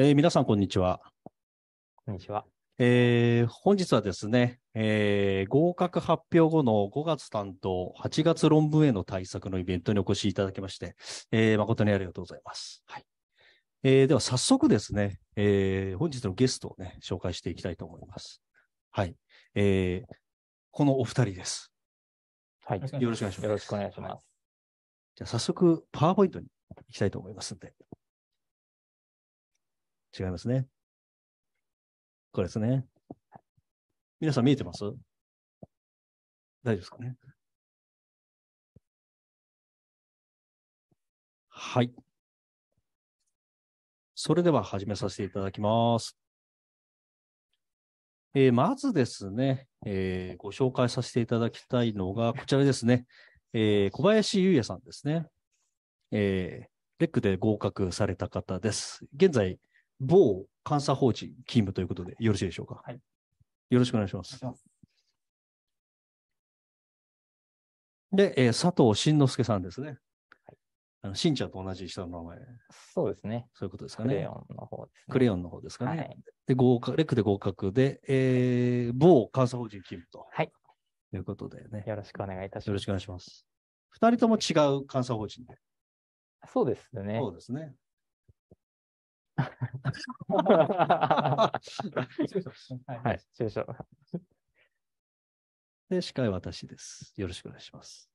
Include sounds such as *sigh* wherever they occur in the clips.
えー皆さん、こんにちは。こんにちは。えー本日はですね、えー合格発表後の5月担当、8月論文への対策のイベントにお越しいただきまして、えー誠にありがとうございます。はい。えーでは、早速ですね、えー本日のゲストをね、紹介していきたいと思います。はい。えーこのお二人です。はい。よろしくお願いします。よろしくお願いします。じゃあ、早速、パワーポイントに行きたいと思いますんで。違いますね。これですね。皆さん見えてます？大丈夫ですかね？はい。それでは始めさせていただきます。えーまずですね、えーご紹介させていただきたいのが、こちらですね。えー小林優也さんですね。えーレックで合格された方です。現在、某監査法人勤務ということでよろしいでしょうか？はい。よろしくお願いします。で、えー佐藤慎之介さんですね。あの、しんちゃんと同じ下の名前。そうですね。そういうことですかクレね。ヨンの方ですね。クレヨンの方ですかね。はい。で、合格、レックで合格で、えー某監査法人勤務と。はい。いうことでね。よろしくお願いいたします。よろしくお願いします。二人とも違う監査法人で。そうですね。そうですね。はいい。住所。で、司会は私です。よろしくお願いします。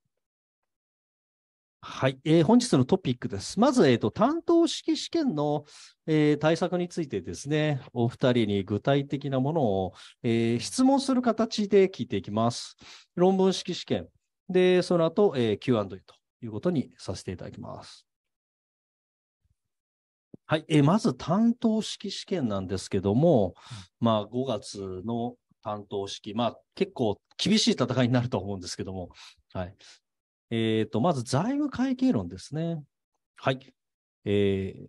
はい。えー本日のトピックです。まず、えっ、と、担当式試験の、えー対策についてですね、お二人に具体的なものを、えー質問する形で聞いていきます。論文式試験。で、その後、えー Q&A ということにさせていただきます。はい。えーまず、担当式試験なんですけども、まあ、5月の担当式、まあ、結構厳しい戦いになると思うんですけども、はい。えっ、と、まず財務会計論ですね。はい。えー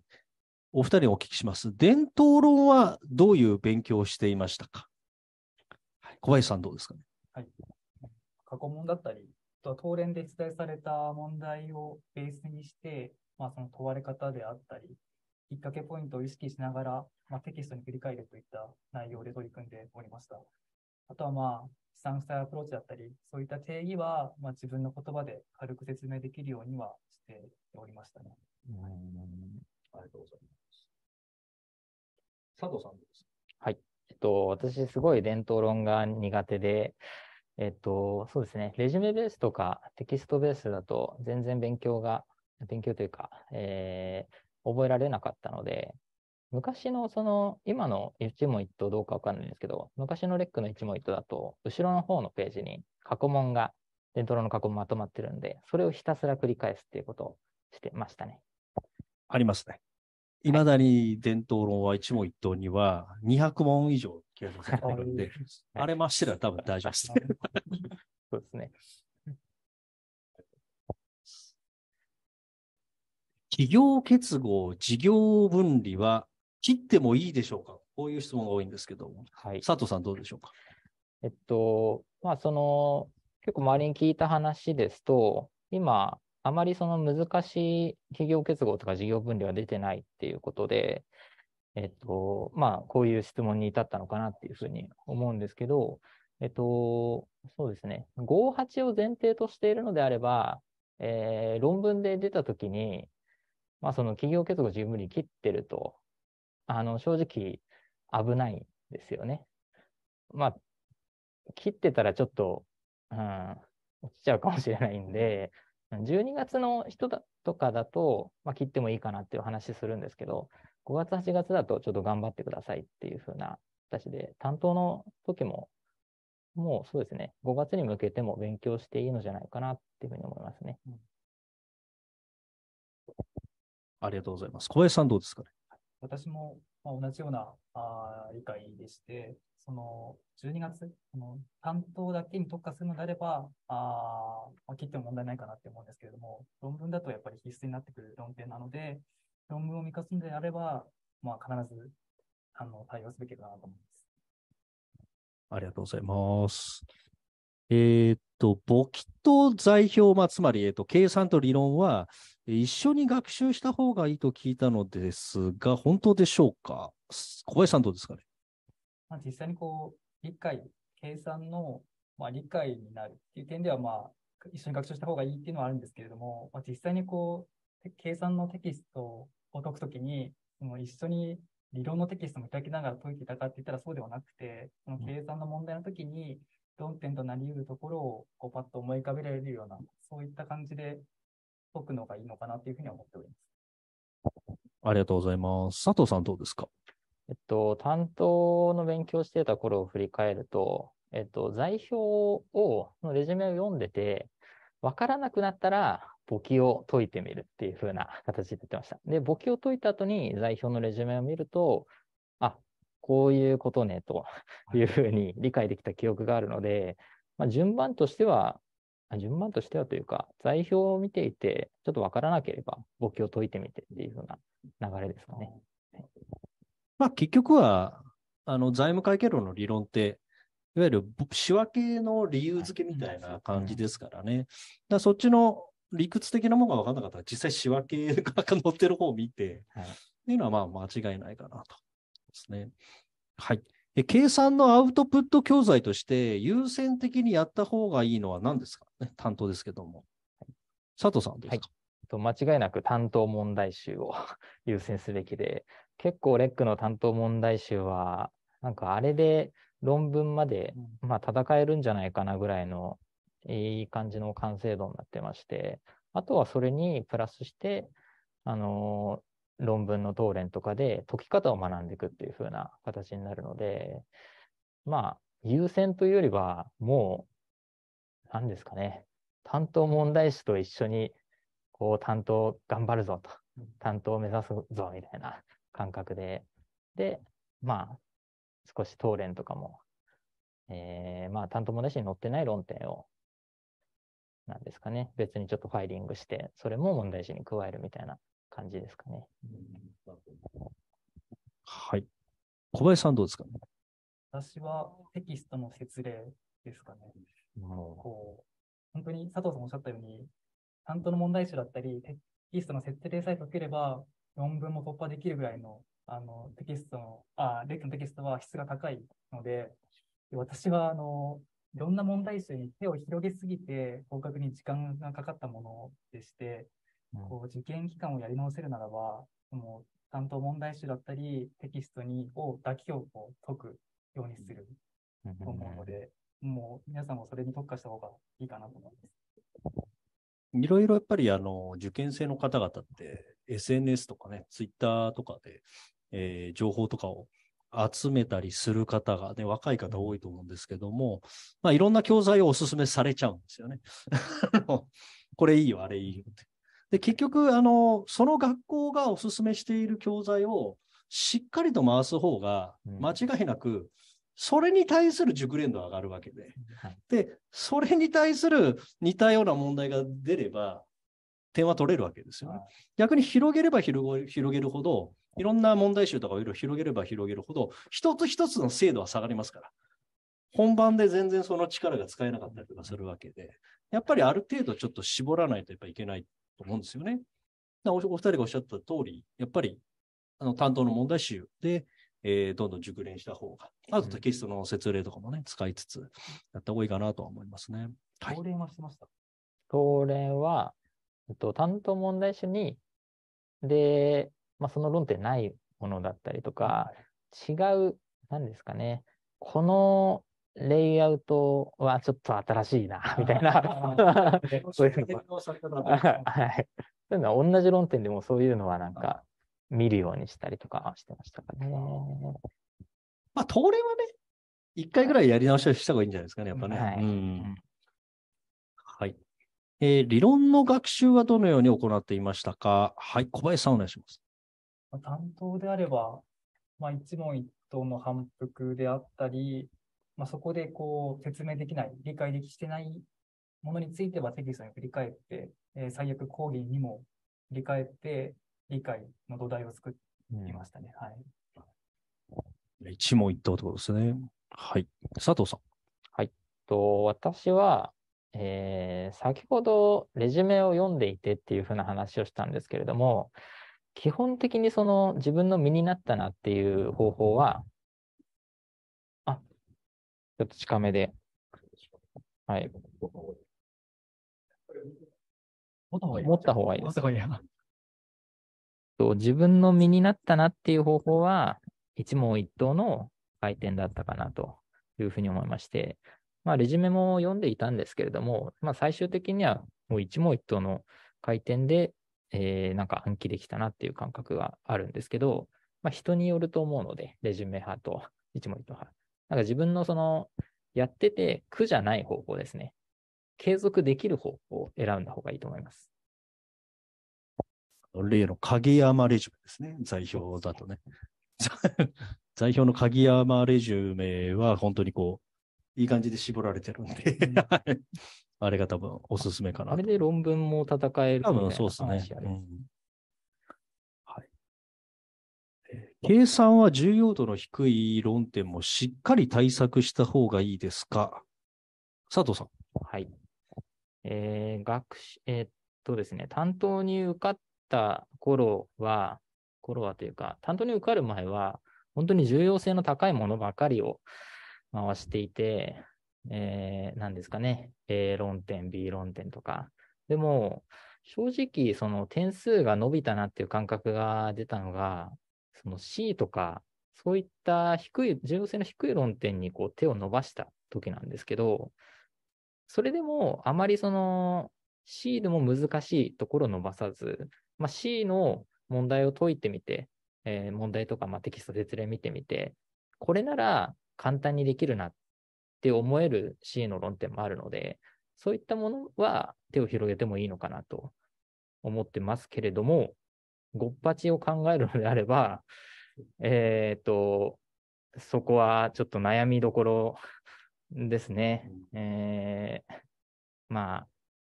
お二人にお聞きします。伝統論はどういう勉強をしていましたか、はい、小林さんどうですかね？過去問だったり、あとは答練で出題された問題をベースにして、まあ、その問われ方であったり、きっかけポイントを意識しながら、まあ、テキストに振り返るといった内容で取り組んでおりました。あとはまあ、資産負債アプローチだったり、そういった定義は、まあ、自分の言葉で軽く説明できるようにはしておりましたね。ありがとうございます。佐藤さんですか？はい。えっと、私、すごい伝統論が苦手で、えっと、そうですね。レジュメベースとかテキストベースだと、全然勉強が、勉強というか、えー覚えられなかったので、昔のその、今の一問一答どうかわかんないんですけど、昔のレックの一問一答だと、後ろの方のページに過去問が、伝統論の過去問まとまってるんで、それをひたすら繰り返すっていうことをしてましたね。ありますね。いまだに伝統論は一問一答には200問以上計算されているんで、あれましてら多分大丈夫です。*laughs* そうですね。企業結合、事業分離は切ってもいいでしょうか？こういう質問が多いんですけども。はい。佐藤さんどうでしょうか？えっと、まあ、その、結構周りに聞いた話ですと、今、あまりその難しい企業結合とか事業分離は出てないっていうことで、えっと、まあ、こういう質問に至ったのかなっていうふうに思うんですけど、えっと、そうですね。58を前提としているのであれば、えー論文で出たときに、まあ、その企業結合事業分離切ってると、あの、正直危ないんですよね。まあ、切ってたらちょっと、うん、落ちちゃうかもしれないんで、12月の人だとかだと、まあ、切ってもいいかなっていう話するんですけど、5月、8月だとちょっと頑張ってくださいっていう風な形で、担当の時も、もうそうですね、5月に向けても勉強していいのじゃないかなっていうふうに思いますね。ありがとうございます。小林さんどうですかね？私も、まあ、同じようなあー理解でして、その12月、その担当だけに特化するのであれば、あーまあ、切っても問題ないかなって思うんですけれども、論文だとやっぱり必須になってくる論点なので、論文を見返すのであれば、まあ、必ずあの対応すべきかなと思います。ありがとうございます。えーっと、簿記と座標、まあ、つまり、えーっと、計算と理論は、えー一緒に学習した方がいいと聞いたのですが、本当でしょうか？小林さんどうですかね？まあ、実際にこう、理解、計算の、まあ、理解になるっていう点では、まあ、一緒に学習した方がいいっていうのはあるんですけれども、まあ、実際にこう、て計算のテキストを解くときに、その一緒に理論のテキストも開きながら解いていたかって言ったらそうではなくて、その計算の問題のときに、論点となり得るところをこうパッと思い浮かべられるような、そういった感じで解くのがいいのかなというふうには思っております。ありがとうございます。佐藤さんどうですか？えっと、担当の勉強してた頃を振り返ると、えっと、座標を、のレジュメを読んでて、わからなくなったら、簿記を解いてみるっていう風な形でやってました。で、簿記を解いた後に座標のレジュメを見ると、あ、こういうことね、という風に理解できた記憶があるので、まあ、順番としては、あ順番としてはというか、座標を見ていて、ちょっとわからなければ、簿記を解いてみてっていう風な流れですかね。まあ、結局は、あの、財務会計論の理論って、いわゆるぼ仕分けの理由付けみたいな感じですからね。だそっちの理屈的なものが分からなかったら、実際仕分けが *laughs* 載ってる方を見て、はいっていうのはまあ間違いないかなと。ですね。はい。え計算のアウトプット教材として優先的にやった方がいいのは何ですか？ね担当ですけども。佐藤さんどうですか、と間違いなく担当問題集を *laughs* 優先すべきで、結構レックの担当問題集は、なんかあれで論文まで、まあ戦えるんじゃないかなぐらいのいい感じの完成度になってまして、あとはそれにプラスして、あのー論文の答練とかで解き方を学んでいくっていう風な形になるので、まあ、優先というよりは、もう、何ですかね、担当問題集と一緒にこう担当頑張るぞと、担当を目指すぞみたいな感覚で、で、まあ、少し答練とかも、えー、まあ担当問題集に載ってない論点を、なんですかね、別にちょっとファイリングして、それも問題集に加えるみたいな。感じですかね。はい。小林さんどうですかね？私はテキストの説例ですかね。もこう、本当に佐藤さんおっしゃったように、担当の問題集だったり、テキストの設定さえ解ければ、論文も突破できるぐらいの、あの、テキストの、あ、レックのテキストは質が高いので、で私は、あの、いろんな問題集に手を広げすぎて、合格に時間がかかったものでして、うんこう受験期間をやり直せるならば、もう担当問題集だったり、テキストにをだけをこう解くようにするう、と思うので、もう皆さんもそれに特化した方がいいかなと思います。いろいろやっぱりあの、受験生の方々って、SNS とかね、Twitter とかで、えー情報とかを集めたりする方がね、若い方多いと思うんですけども、まあいろんな教材をお勧めされちゃうんですよね。*laughs* これいいよ、あれいいよって。で、結局、あの、その学校がお勧めしている教材をしっかりと回す方が、うん間違いなく、それに対する熟練度が上がるわけで。はいで、それに対する似たような問題が出れば、点は取れるわけですよねはい。逆に広げれば広げるほど、いろんな問題集とかをいろいろ広げれば広げるほど、一つ一つの精度は下がりますから。本番で全然その力が使えなかったりとかするわけで、やっぱりある程度ちょっと絞らないとやっぱいけないと思うんですよね。おお二人がおっしゃった通り、やっぱりあの担当の問題集で、えーどんどん熟練した方が、あとテキストの説例とかもね、使いつつやった方がいいかなとは思いますね。はいはしてました？答練は、えっと、担当問題集に、で、まあ、その論点ないものだったりとか、違う、何ですかね、このレイアウトはちょっと新しいな、みたいな、*laughs* そういうのはい。そういうのは同じ論点でもそういうのはなんか見るようにしたりとかしてましたかね。まあ、答練はね、一回ぐらいやり直しをした方がいいんじゃないですかね、やっぱね。はい。うん。はい。えー理論の学習はどのように行っていましたか？はい、小林さんお願いします。まあ担当であれば、まあ、一問一答の反復であったり、まあ、そこでこう説明できない、理解できしてないものについてはテキストに振り返って、えー最悪講義にも振り返って、理解の土台を作うんりましたね。はい。一問一答ということですね。はい。佐藤さん。と、私は、えー先ほどレジュメを読んでいてっていうふうな話をしたんですけれども、基本的にその自分の身になったなっていう方法は、あ、ちょっと近めで。はい。持った方がいい。です持った方がいいや。と自分の身になったなっていう方法は、一問一答の回転だったかなというふうに思いまして、まあ、レジュメも読んでいたんですけれども、まあ、最終的にはもう一問一答の回転で、えーなんか暗記できたなっていう感覚があるんですけど、まあ、人によると思うので、レジュメ派と一問一答派。なんか自分のその、やってて苦じゃない方法ですね。継続できる方法を選んだ方がいいと思います。例の鍵山レジュメですね。座標だとね。*laughs* 座標の鍵山レジュメは本当にこう、いい感じで絞られてるんで、は *laughs* いあれが多分おすすめかなとあれで論文も戦えるみた多いな分そうですねうんはい。えー計算は重要度の低い論点もしっかり対策した方がいいですか？佐藤さん。はい。えー学習、えーっとですね、担当に受かった頃は、頃はというか、担当に受かる前は、本当に重要性の高いものばかりを回していて、えー、何ですかね、A 論点、B 論点とか。でも、正直、その点数が伸びたなっていう感覚が出たのが、その C とか、そういった低い、重要性の低い論点にこう手を伸ばした時なんですけど、それでもあまりその C でも難しいところを伸ばさず、まあ、C の問題を解いてみて、えー問題とかまあテキスト説例見てみて、これなら簡単にできるなって思える C の論点もあるので、そういったものは手を広げてもいいのかなと思ってますけれども、ごっぱちを考えるのであれば、えっと、そこはちょっと悩みどころですね。えーま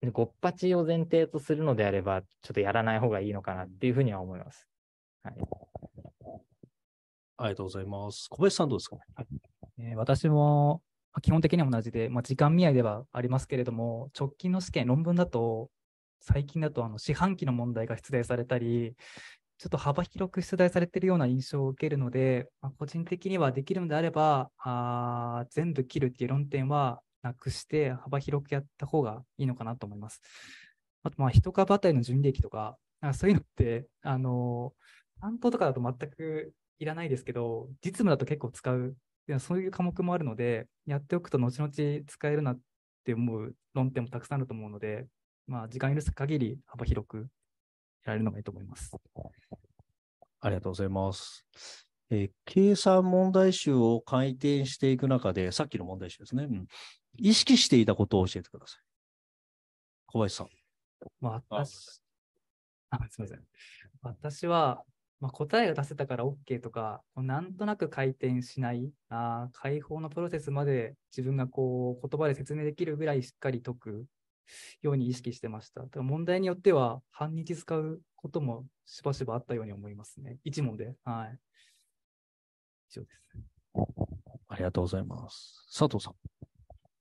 あ、ごっぱちを前提とするのであれば、ちょっとやらない方がいいのかなっていうふうには思います。はい、ありがとうございます。小林さんどうですか？ねえー私もまあ基本的には同じで、まあ、時間見合いではありますけれども、直近の試験、論文だと、最近だとあの四半期の問題が出題されたり、ちょっと幅広く出題されているような印象を受けるので、まあ、個人的にはできるのであれば、あ全部切るっていう論点はなくして、幅広くやった方がいいのかなと思います。あと、まあ、一株当たりの純利益とか、なんかそういうのって、あの担当とかだと全くいらないですけど、実務だと結構使うそういう科目もあるので、やっておくと後々使えるなって思う論点もたくさんあると思うので、まあ、時間許す限り幅広くやられるのがいいと思います。ありがとうございます。えー計算問題集を改定していく中で、さっきの問題集ですね。うん意識していたことを教えてください。小林さん。まあ、あ私、あ、すみません。私は、まあ、答えが出せたから OK とか、なんとなく回転しない、あー解放のプロセスまで自分がこう言葉で説明できるぐらいしっかり解くように意識してました。だから問題によっては半日使うこともしばしばあったように思いますね。一問で。はい。以上です。ありがとうございます。佐藤さん。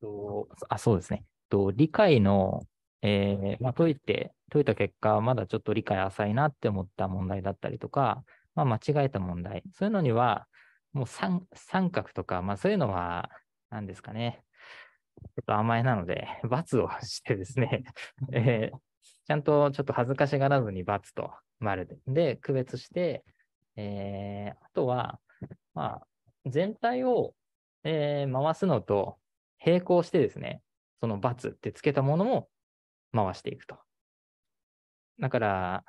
とあ、そうですね。と理解の、えーまあ、解いて、解いた結果、まだちょっと理解浅いなって思った問題だったりとか、まあ、間違えた問題、そういうのには、もう三三角とか、まあ、そういうのは、何ですかね。ちょっと甘えなので、*laughs* ×をしてですね、*laughs* えーちゃんとちょっと恥ずかしがらずに×と丸で、で、区別して、えーあとは、まあ、全体を、えー回すのと並行してですね、その×ってつけたものも回していくと。だから、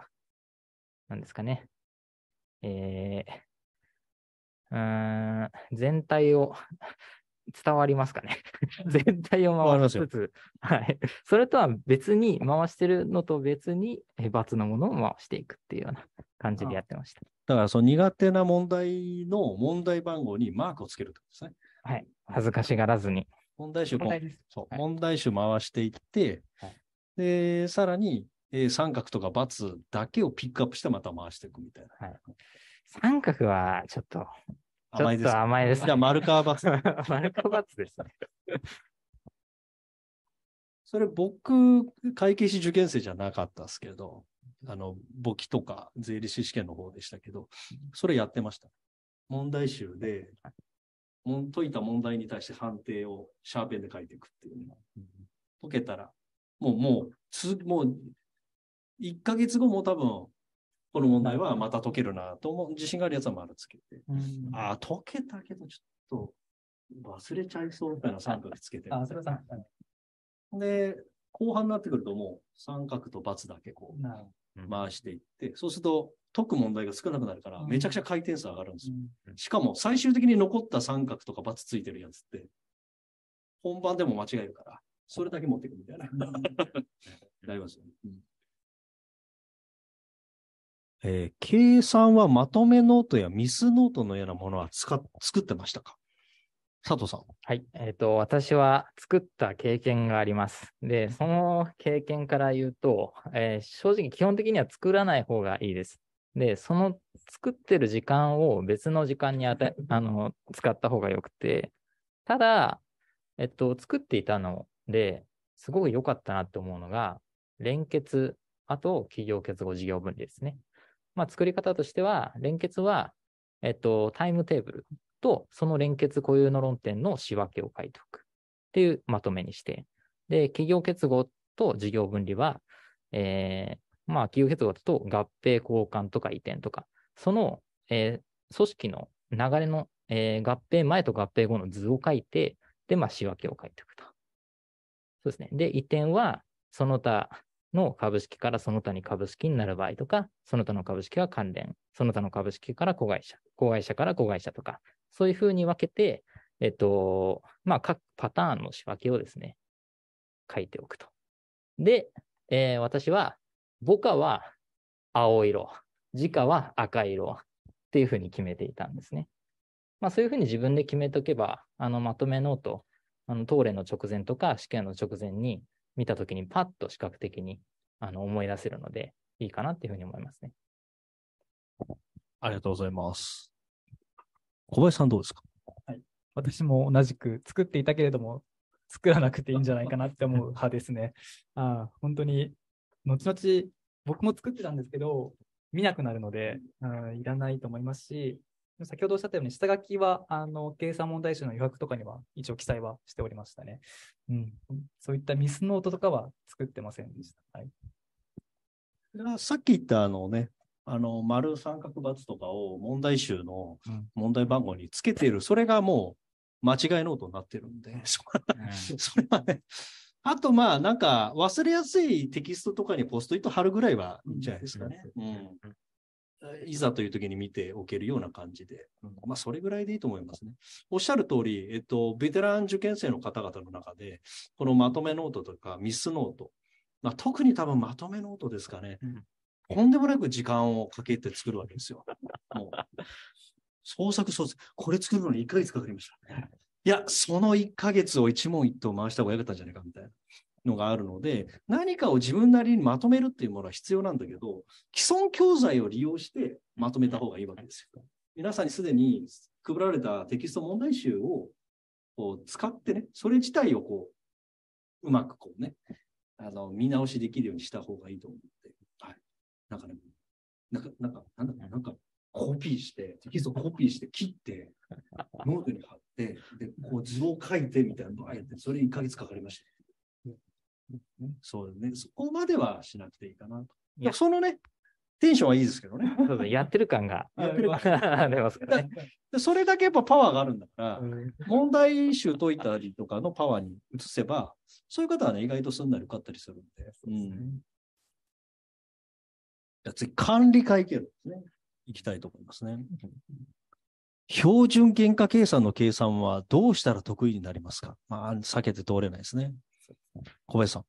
なんですかね。えー、うーん、全体を、伝わりますかね？*laughs* 全体を回しつつ、はい。それとは別に、回してるのと別に、えー×のものを回していくっていうような感じでやってました。だから、その苦手な問題の問題番号にマークをつけるってことですね。はい。恥ずかしがらずに。問題集問題。そう、はい問題集回していって、はいで、さらに、えー三角とか×だけをピックアップしてまた回していくみたいな。三角は、ちょっと、甘いです。と甘いです。じゃあ、丸か×。*laughs* 丸か×ですね。*laughs* それ僕、会計士受験生じゃなかったですけど、あの、簿記とか税理士試験の方でしたけど、それやってました。問題集で、もん解いた問題に対して判定をシャーペンで書いていくっていうの。解けたら、もう、もう、つ、もう、1ヶ月後も多分、この問題はまた解けるなと思う、自信があるやつは丸つけて。うんああ、解けたけど、ちょっと、忘れちゃいそうみたいな三角つけて。あ、それで、後半になってくるともう三角と×だけこう回していって、そうすると解く問題が少なくなるから、うんめちゃくちゃ回転数上がるんですよ。ど。しかも最終的に残った三角とか×ついてるやつって、本番でも間違えるから、それだけ持っていくみたいな。*laughs* なりますよね。えー計算はまとめノートやミスノートのようなものは使作ってましたか？佐藤さん。はい。えっ、と、私は作った経験があります。で、その経験から言うと、えー正直基本的には作らない方がいいです。で、その作ってる時間を別の時間に与え、あの、使った方がよくて、ただ、えっと、作っていたので、すごく良かったなって思うのが、連結、あと企業結合事業分離ですね。まあ、作り方としては、連結は、えっと、タイムテーブルと、その連結固有の論点の仕分けを書いておくっていうまとめにして、で、企業結合と事業分離は、えーまあ、企業結合だと合併交換とか移転とか、その、えー組織の流れの、えー合併前と合併後の図を書いて、で、まあ、仕分けを書いておくと。そうですね。で、移転は、その他の株式からその他に株式になる場合とか、その他の株式は関連、その他の株式から子会社、子会社から子会社とか、そういうふうに分けて、えっと、まあ、各パターンの仕分けをですね、書いておくと。で、えー私は、母価は青色、時価は赤色っていうふうに決めていたんですね。まあ、そういうふうに自分で決めておけば、あの、まとめノート、あの、答練の直前とか試験の直前に見たときにパッと視覚的にあの思い出せるので、いいかなっていうふうに思いますね。ありがとうございます。小林さんどうですか？私も同じく作っていたけれども、作らなくていいんじゃないかなって思う *laughs* 派ですね。ああ本当に、後々、僕も作ってたんですけど、見なくなるので、うんいらないと思いますし、先ほどおっしゃったように、下書きは、あの、計算問題集の余白とかには一応記載はしておりましたね。うん。そういったミスノートとかは作ってませんでした。はい。さっき言ったあのね、あの、丸三角×とかを問題集の問題番号につけている、それがもう間違いノートになってるんで、そ *laughs* それはね、あとまあなんか忘れやすいテキストとかにポストイット貼るぐらいはいいんじゃないですかね。うん。いざという時に見ておけるような感じで。うんまあそれぐらいでいいと思いますね。おっしゃる通り、えっと、ベテラン受験生の方々の中で、このまとめノートとかミスノート、まあ、特に多分まとめノートですかね。うんとんでもなく時間をかけて作るわけですよ。もう創作創作。これ作るのに1ヶ月かかりました。いや、その1ヶ月を一問一答回した方がよかったんじゃないかみたいなのがあるので、何かを自分なりにまとめるっていうものは必要なんだけど、既存教材を利用してまとめた方がいいわけですよ。皆さんにすでに配られたテキスト問題集をこう使ってね、それ自体をこう、うまくこうね、あの、見直しできるようにした方がいいと思って、はい。なんかね、なんか、なんか、なんだなんか、コピーして、テキストコピーして、切って、*laughs* ノートに貼って、で、こう図を書いてみたいなのをあえて、それ1ヶ月かかりました。そうですね。そこまではしなくていいかなと。いや、そのね、テンションはいいですけどね。そうそうやってる感が *laughs* やってる出ますからね。でそれだけやっぱパワーがあるんだから、うん問題集解いたりとかのパワーに移せば、そういう方はね、意外とすんなり受かったりするんで。うん。じゃあ次、管理会計論ですね。行きたいと思いますね。標準原価計算の計算はどうしたら得意になりますか？まあ、避けて通れないですね。小林さん。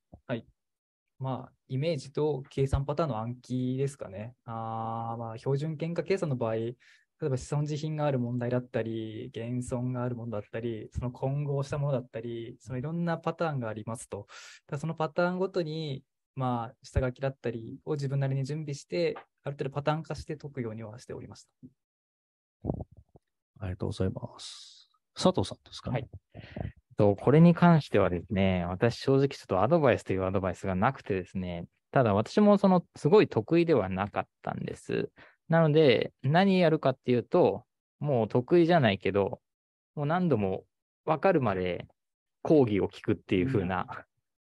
まあ、イメージと計算パターンの暗記ですかね。あーまあ、標準原価計算の場合、例えば資損自品がある問題だったり、減損があるものだったり、その混合したものだったり、そのいろんなパターンがありますと。そのパターンごとに、まあ、下書きだったりを自分なりに準備して、ある程度パターン化して解くようにはしておりました。ありがとうございます。佐藤さんですかはいと、これに関してはですね、私正直ちょっとアドバイスというアドバイスがなくてですね、ただ私もそのすごい得意ではなかったんです。なので、何やるかっていうと、もう得意じゃないけど、もう何度も分かるまで講義を聞くっていう風な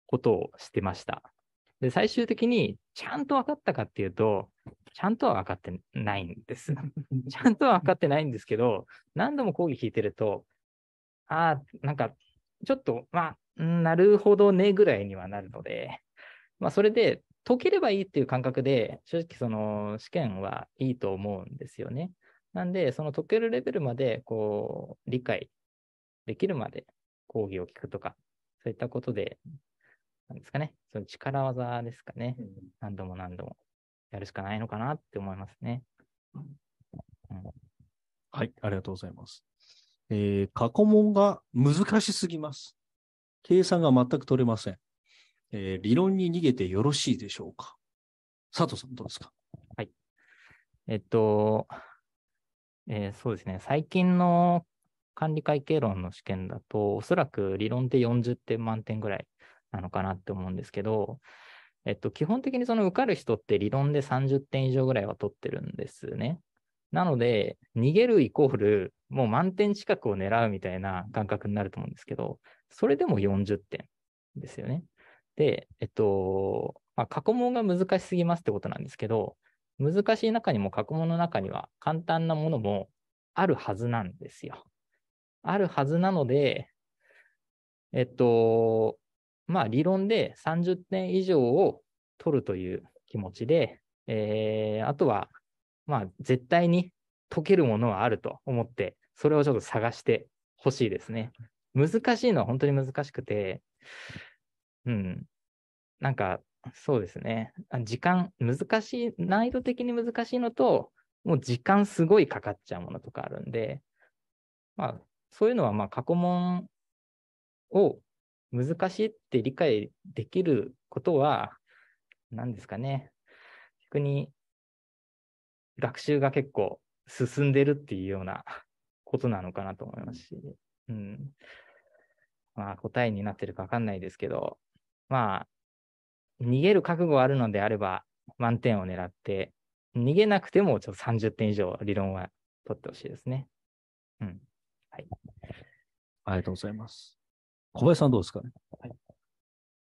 ことをしてました。で、最終的にちゃんと分かったかっていうと、ちゃんとは分かってないんです。*laughs* ちゃんとは分かってないんですけど、何度も講義聞いてると、ああ、なんか、ちょっと、まあ、なるほどねぐらいにはなるので、まあ、それで解ければいいっていう感覚で、正直その試験はいいと思うんですよね。なんで、その解けるレベルまで、こう、理解できるまで講義を聞くとか、そういったことで、なんですかね、その力技ですかね。何度も何度もやるしかないのかなって思いますね。はい、ありがとうございます。えー過去問が難しすぎます。計算が全く取れません。えー理論に逃げてよろしいでしょうか？佐藤さんどうですか？えっと、えーそうですね、最近の管理会計論の試験だと、おそらく理論で40点満点ぐらいなのかなって思うんですけど、えっと、基本的にその受かる人って理論で30点以上ぐらいは取ってるんですね。なので、逃げるイコール、もう満点近くを狙うみたいな感覚になると思うんですけど、それでも40点ですよね。で、えっと、まあ、過去問が難しすぎますってことなんですけど、難しい中にも過去問の中には簡単なものもあるはずなんですよ。あるはずなので、えっと、まあ理論で30点以上を取るという気持ちで、えーあとは、まあ絶対に解けるものはあると思って、それをちょっと探してほしいですね。難しいのは本当に難しくて、うん。なんか、そうですね。時間、難しい、難易度的に難しいのと、もう時間すごいかかっちゃうものとかあるんで、まあ、そういうのは、まあ、過去問を難しいって理解できることは、何ですかね。逆に、学習が結構進んでるっていうような *laughs* ことなのかなと思いますし、うん。まあ、答えになってるかわかんないですけど、まあ、逃げる覚悟あるのであれば、満点を狙って、逃げなくてもちょっと30点以上理論は取ってほしいですね。うん。ありがとうございます。小林さんどうですかね？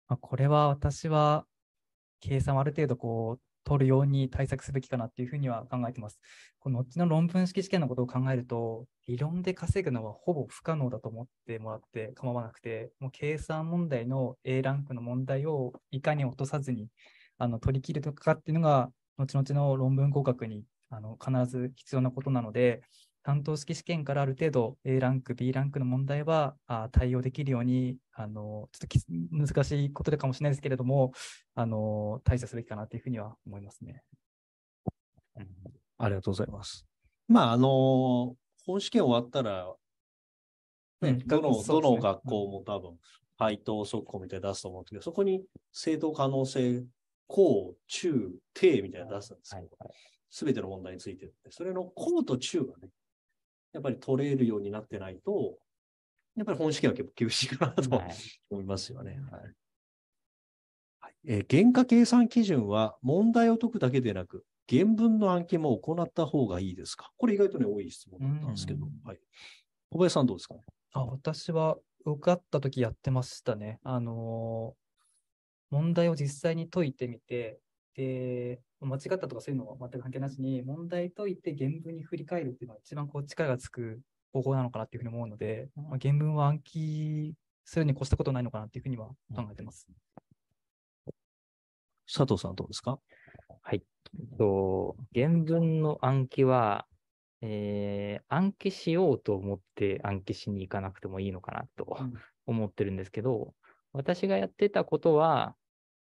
まあ、これは私は計算をある程度こう取るように対策すべきかなっていうふうには考えてます。この後の論文式試験のことを考えると、理論で稼ぐのはほぼ不可能だと思ってもらって構わなくて、もう計算問題の A ランクの問題をいかに落とさずにあの取り切るとかっていうのが、後々の論文合格にあの必ず必要なことなので、担当式試験からある程度 A ランク、B ランクの問題はあ対応できるように、あの、ちょっとき難しいことかもしれないですけれども、あの、対処すべきかなというふうには思いますね。うんありがとうございます。まあ、あの本試験終わったら、ね、うんどの、ねどの学校も多分、配当速攻みたいなの出すと思うんですけど、そこに正当可能性、高、中、低みたいなの出すんですはいよ。すべての問題についてって。それの高と中がね、やっぱり取れるようになってないと、やっぱり本試験は結構厳しいかなとはい思いますよね。はい。はいえー原価計算基準は問題を解くだけでなく、原文の暗記も行った方がいいですか？これ意外とね、多い質問だったんですけどうん。はい。小林さんどうですかね？あ、私は受かった時やってましたね。あのー問題を実際に解いてみて、で、間違ったとかそういうのは全く関係なしに、問題解いて原文に振り返るっていうのが一番こう力がつく方法なのかなっていうふうに思うので、まあ、原文は暗記するに越したことないのかなっていうふうには考えてます。佐藤さんどうですか？えっと、原文の暗記は、えー暗記しようと思って暗記しに行かなくてもいいのかなとうん。思ってるんですけど、私がやってたことは、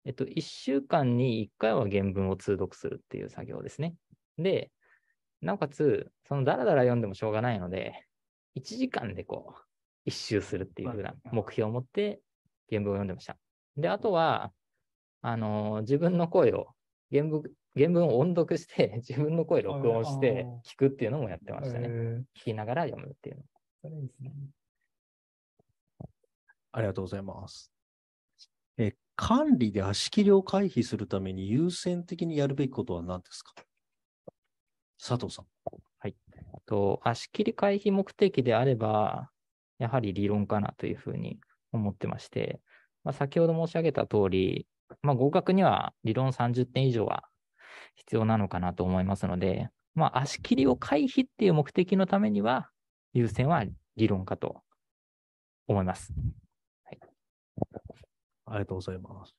えっと、1週間に1回は原文を通読するっていう作業ですね。で、なおかつ、そのダラダラ読んでもしょうがないので、1時間でこう、一周するっていう風な目標を持って原文を読んでました。で、あとは、あのー自分の声を、原文、原文を音読して、*laughs* 自分の声録音して聞くっていうのもやってましたね。えー聞きながら読むっていうの。それいいですね。ありがとうございます。管理で足切りを回避するために優先的にやるべきことは何ですか？佐藤さん。はいと、足切り回避目的であれば、やはり理論かなというふうに思ってまして、まあ、先ほど申し上げた通り、まあ、合格には理論30点以上は必要なのかなと思いますので、まあ、足切りを回避っていう目的のためには、優先は理論かと思います。ありがとうございます。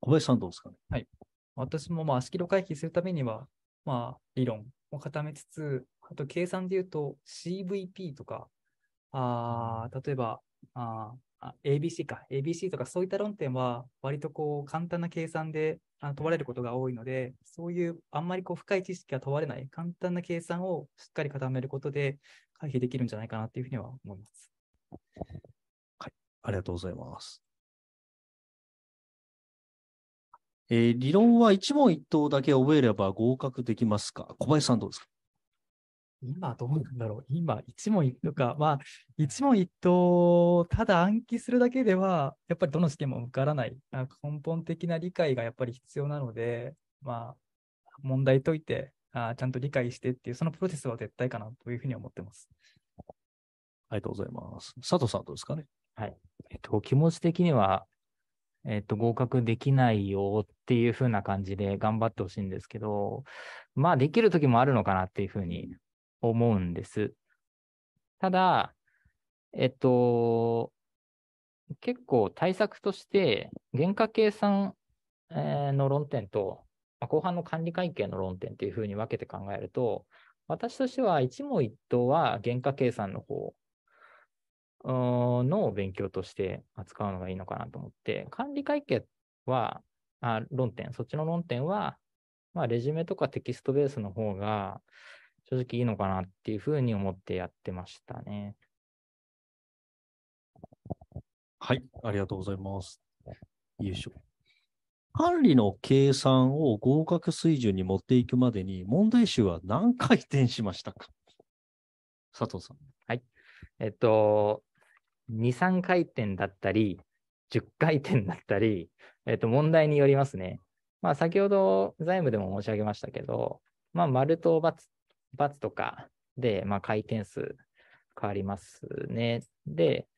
小林さんどうですかね？私もまあ足切りを回避するためには、まあ理論を固めつつ、あと計算で言うと CVP とか、あー例えばあーあ ABC か、ABC とかそういった論点は割とこう簡単な計算であ問われることが多いので、そういうあんまりこう深い知識が問われない簡単な計算をしっかり固めることで回避できるんじゃないかなっていうふうには思います。ありがとうございます。えー理論は一問一答だけ覚えれば合格できますか？小林さんどうですか？今どうなんだろう今、一問一答か。まあ、一問一答、ただ暗記するだけでは、やっぱりどの試験も受からない。なんか根本的な理解がやっぱり必要なので、まあ、問題解いて、あちゃんと理解してっていう、そのプロセスは絶対かなというふうに思ってます。ありがとうございます。佐藤さんどうですかね？えっと、気持ち的には、えっと、合格できないよっていう風な感じで頑張ってほしいんですけど、まあ、できる時もあるのかなっていう風に思うんです。ただ、えっと、結構対策として、原価計算の論点と、後半の管理会計の論点っていう風に分けて考えると、私としては一問一答は原価計算の方の勉強として扱うのがいいのかなと思って、管理会計は、あ論点、そっちの論点は、まあ、レジュメとかテキストベースの方が正直いいのかなっていうふうに思ってやってましたね。はい、ありがとうございます。よいしょ。管理の計算を合格水準に持っていくまでに問題集は何回転しましたか？佐藤さん。えっと、2、3回転だったり、10回転だったり、えっと、問題によりますね。まあ、先ほど財務でも申し上げましたけど、まあ、丸と×、×とかで、まあ、回転数変わりますね。で、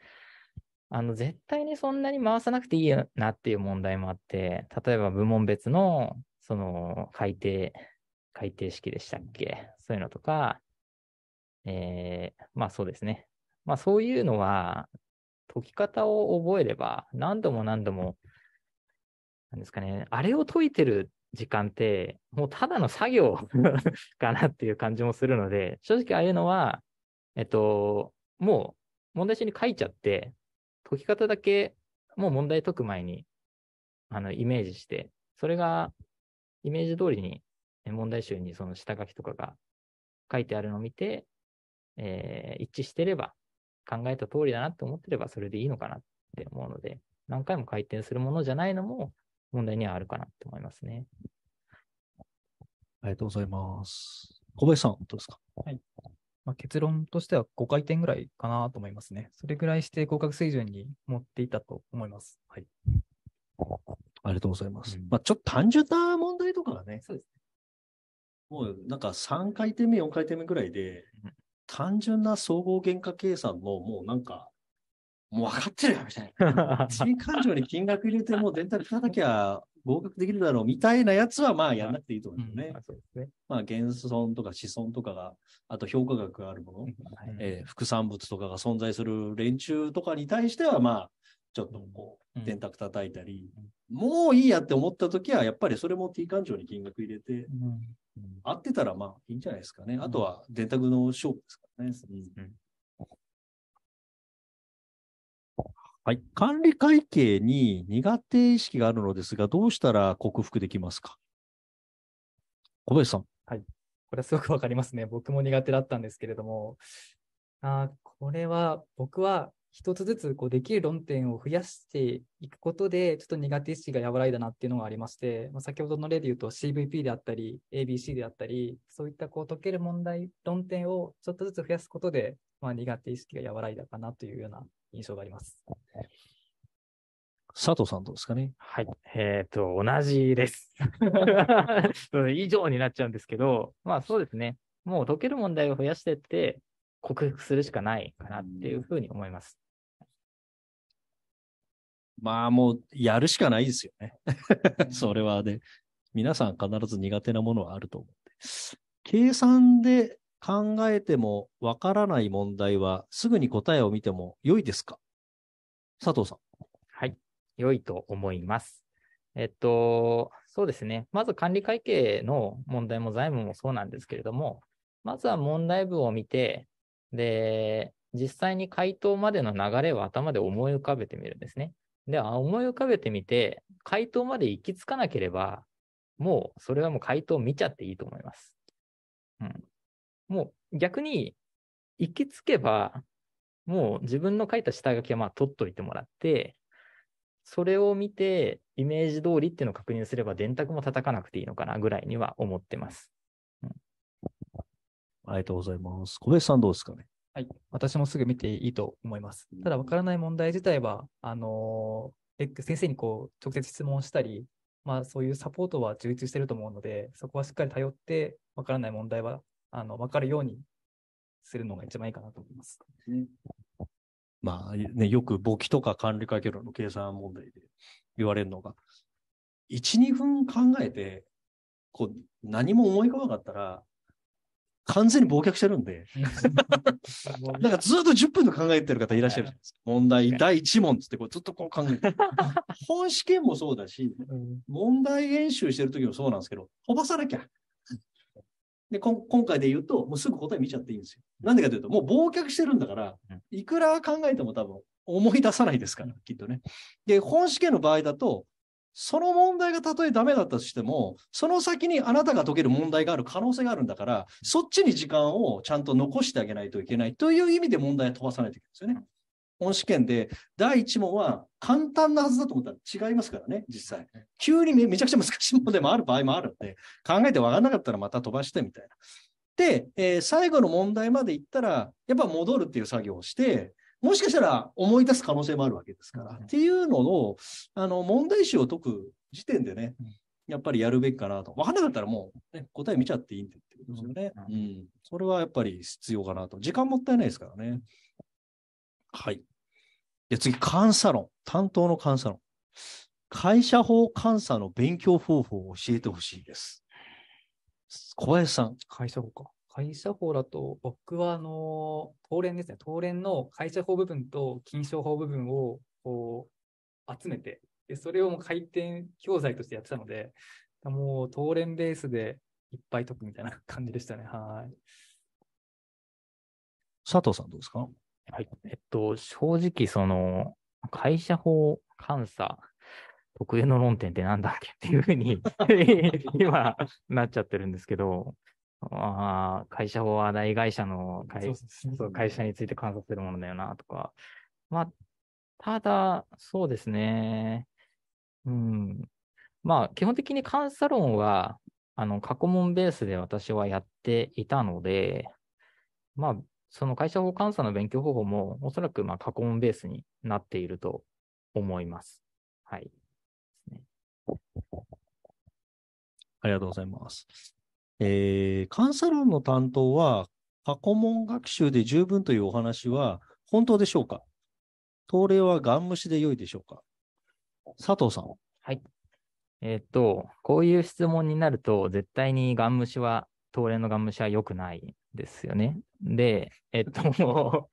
あの、絶対にそんなに回さなくていいなっていう問題もあって、例えば部門別の、その、改定、改定式でしたっけ？そういうのとか、えーまあそうですね。まあそういうのは、解き方を覚えれば、何度も何度も、なんですかね、あれを解いてる時間って、もうただの作業 *laughs* かなっていう感じもするので、正直ああいうのは、えっと、もう問題集に書いちゃって、解き方だけ、もう問題解く前に、あの、イメージして、それが、イメージ通りに、問題集にその下書きとかが書いてあるのを見て、えー一致してれば、考えた通りだなって思ってればそれでいいのかなって思うので、何回も回転するものじゃないのも問題にはあるかなって思いますね。ありがとうございます。小林さん、どうですか？まあ、結論としては5回転ぐらいかなと思いますね。それぐらいして合格水準に持っていたと思います。はい。ありがとうございます。うんまあちょっと単純な問題とかがね、そうですもうなんか3回転目、4回転目ぐらいでうん、単純な総合原価計算のもうなんか、もう分かってるよみたいな。地位勘定に金額入れてもう電卓叩きゃ合格できるだろうみたいなやつはまあやんなくていいと思うんですよね。まあそうですね。まあ減損とか子孫とかが、あと評価額があるもの、はいえー副産物とかが存在する連中とかに対してはまあ、ちょっとこう、うん電卓叩いたり、もういいやって思ったときは、やっぱりそれも T 勘定に金額入れて、うん合ってたらまあいいんじゃないですかね。あとは電卓の勝負ですからね。うんはい。管理会計に苦手意識があるのですが、どうしたら克服できますか？小林さん。これはすごくわかりますね。僕も苦手だったんですけれども、あーこれは僕は一つずつこうできる論点を増やしていくことで、ちょっと苦手意識が和らいだなっていうのがありまして、まあ、先ほどの例で言うと CVP であったり、ABC であったり、そういったこう解ける問題、論点をちょっとずつ増やすことで、まあ、苦手意識が和らいだかなというような印象があります。佐藤さんどうですかね？はい。えっ、と、同じです。*laughs* うん以上になっちゃうんですけど、まあそうですね。もう解ける問題を増やしていって、克服するしかないかなっていうふうに思います。まあもう、やるしかないですよね。*laughs* それはね、皆さん必ず苦手なものはあると思って。計算で考えてもわからない問題は、すぐに答えを見ても良いですか？佐藤さん。はい。良いと思います。えっと、そうですね。まず管理会計の問題も財務もそうなんですけれども、まずは問題文を見て、で、実際に回答までの流れを頭で思い浮かべてみるんですね。で、思い浮かべてみて、回答まで行き着かなければ、もうそれはもう回答を見ちゃっていいと思います。うん。もう逆に行き着けば、もう自分の書いた下書きはまあ取っといてもらって、それを見て、イメージ通りっていうのを確認すれば、電卓も叩かなくていいのかなぐらいには思ってます。ありがとうございます。小林さんどうですかね？はい。私もすぐ見ていいと思います。ただ、わからない問題自体は、あのーえ先生にこう、直接質問したり、まあ、そういうサポートは充実してると思うので、そこはしっかり頼って、わからない問題は、あの、わかるようにするのが一番いいかなと思います。まあね、よく簿記とか管理会計論の計算問題で言われるのが、1、2分考えて、こう、何も思い浮かばなかったら、完全に忘却してるんで、*laughs* だからずっと10分で考えてる方いらっしゃるじゃないですか。問題第1問つってこうずっとこう考えてる。本試験もそうだし、問題演習してる時もそうなんですけど、飛ばさなきゃ。で、こん今回で言うと、もうすぐ答え見ちゃっていいんですよ。なんでかというと、もう忘却してるんだからうん、いくら考えても多分思い出さないですから、きっとね。で、本試験の場合だと、その問題がたとえダメだったとしても、その先にあなたが解ける問題がある可能性があるんだから、そっちに時間をちゃんと残してあげないといけないという意味で問題を飛ばさないといけないんですよね。本試験で第1問は簡単なはずだと思ったら違いますからね、実際。急にめめちゃくちゃ難しい問題もある場合もあるんで、考えて分からなかったらまた飛ばしてみたいな。で、えー最後の問題まで行ったら、やっぱ戻るっていう作業をして、もしかしたら思い出す可能性もあるわけですから。っていうのを、あの、問題集を解く時点でね、やっぱりやるべきかなと。分からなかったらもう、ね、答え見ちゃっていいんでってことですよね。ううん。それはやっぱり必要かなと。時間もったいないですからね。はい。で、次、監査論。担当の監査論。会社法監査の勉強方法を教えてほしいです。小林さん。会社法か。会社法だと、僕は、あのー、東連ですね。東連の会社法部分と金賞法部分を、こう、集めて、で、それをもう回転教材としてやってたので、もう、東連ベースでいっぱい解くみたいな感じでしたね。はい。佐藤さんどうですか？はい。えっと、正直、その、会社法監査、特有の論点ってなんだっけっていうふうに *laughs* 今、なっちゃってるんですけど、あー会社法は大会社の会そうそうそう会社について監査するものだよな、とか。まあ、ただ、そうですね。うん。まあ、基本的に監査論は、あの、過去問ベースで私はやっていたので、まあ、その会社法監査の勉強方法も、おそらく、まあ、過去問ベースになっていると思います。はい。ありがとうございます。えー、監査論の担当は、過去問学習で十分というお話は本当でしょうか？答例はガン無視で良いでしょうか？佐藤さん。はい。えーっと、こういう質問になると、絶対にガン無視は、東連のガン無視は良くないですよね。で、えっと、*laughs*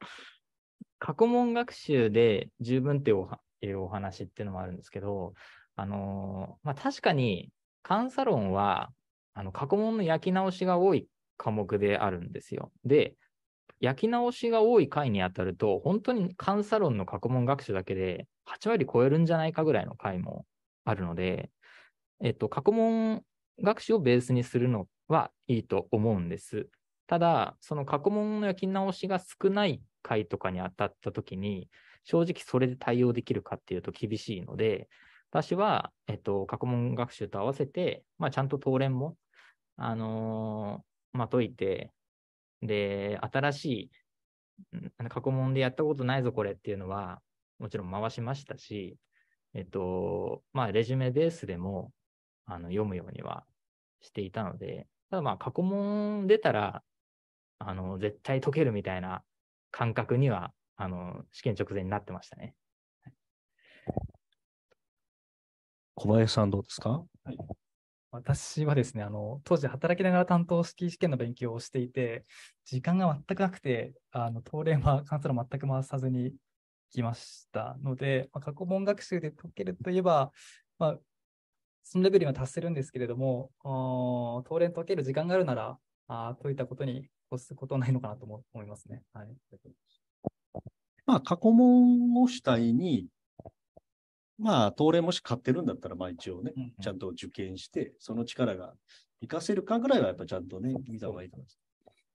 過去問学習で十分っていうおはいうお話っていうのもあるんですけど、あのーまあ、確かに、監査論は、あの、過去問の焼き直しが多い科目であるんですよ。で、焼き直しが多い回にあたると、本当に監査論の過去問学習だけで8割超えるんじゃないかぐらいの回もあるので、えっと、過去問学習をベースにするのはいいと思うんです。ただ、その過去問の焼き直しが少ない回とかに当たったときに、正直それで対応できるかっていうと厳しいので、私は、えっと、過去問学習と合わせて、まあ、ちゃんと東連も、あのーまあ、解いて、で、新しい、うん過去問でやったことないぞ、これっていうのは、もちろん回しましたし、えっと、まあ、レジュメベースでも、あの、読むようにはしていたので、ただまあ、過去問出たら、あの、絶対解けるみたいな感覚には、あの、試験直前になってましたね。小林さんどうですか？私はですね、あの、当時働きながら担当式試験の勉強をしていて、時間が全くなくて、あの、当連は関数の全く回さずに来ましたので、まあ、過去問学習で解けるといえば、まあ、そのレベルには達せるんですけれども、あ当連解ける時間があるなら、あ解いたことに越すことないのかなと思思いますね。はい。まあ、過去問を主体に、まあ、東連もし買ってるんだったら、まあ一応ね、うんうん。ちゃんと受験して、その力が活かせるかぐらいはやっぱちゃんとね、見た方がいいと思います。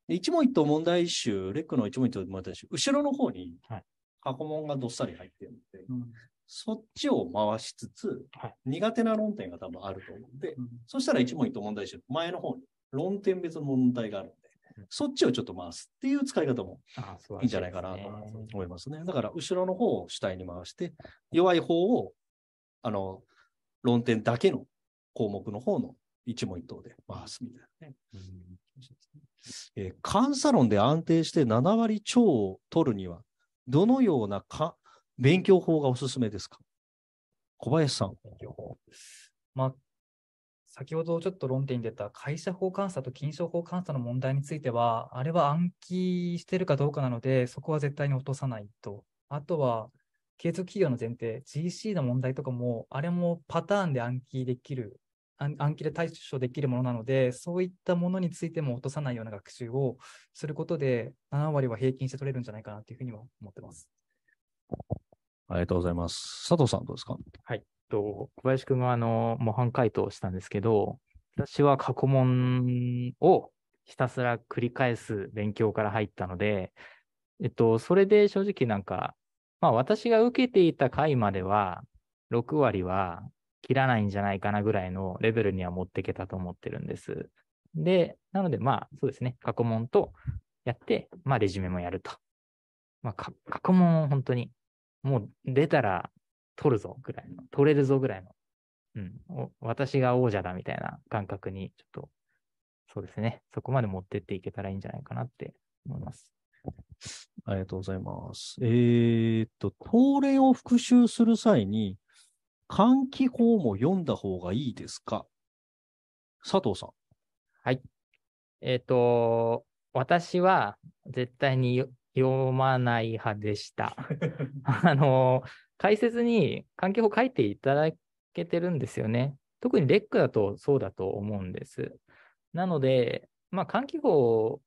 で一問一答問題集、レックの一問一答問題集、後ろの方にはい。過去問がどっさり入ってるので、うん。そっちを回しつつ、はい。苦手な論点が多分あると思うんで、うん。そしたら一問一答問題集、前の方に論点別の問題があるそっちをちょっと回すっていう使い方もいいんじゃないかなと思いますね。だから、後ろの方を主体に回して、弱い方を、あの、論点だけの項目の方の一問一答で回すみたいなね。えー監査論で安定して7割超を取るには、どのようなか勉強法がおすすめですか？小林さん。勉強法。まあ、先ほどちょっと論点に出た会社法監査と金賞法監査の問題については、あれは暗記してるかどうかなので、そこは絶対に落とさないと。あとは、継続企業の前提、GC の問題とかも、あれもパターンで暗記できる、暗暗記で対処できるものなので、そういったものについても落とさないような学習をすることで、7割は平均して取れるんじゃないかなというふうには思ってます。ありがとうございます。佐藤さんどうですか？と、小林くんがあの、模範解答したんですけど、私は過去問をひたすら繰り返す勉強から入ったので、えっと、それで正直なんか、まあ私が受けていた回までは、6割は切らないんじゃないかなぐらいのレベルには持っていけたと思ってるんです。で、なのでまあそうですね、過去問とやって、まあレジュメもやると。まあ過去問本当に、もう出たら取るぞぐらいの、取れるぞぐらいの、うん、お私が王者だみたいな感覚に、ちょっと、そうですね、そこまで持ってっていけたらいいんじゃないかなって思います。ありがとうございます。えーっと、東連を復習する際に、換気法も読んだ方がいいですか？佐藤さん。えっ、と、私は絶対によ読まない派でした。*laughs* あの、解説に環境法書いていただけてるんですよね。特にレックだとそうだと思うんです。なので、まあ、換気法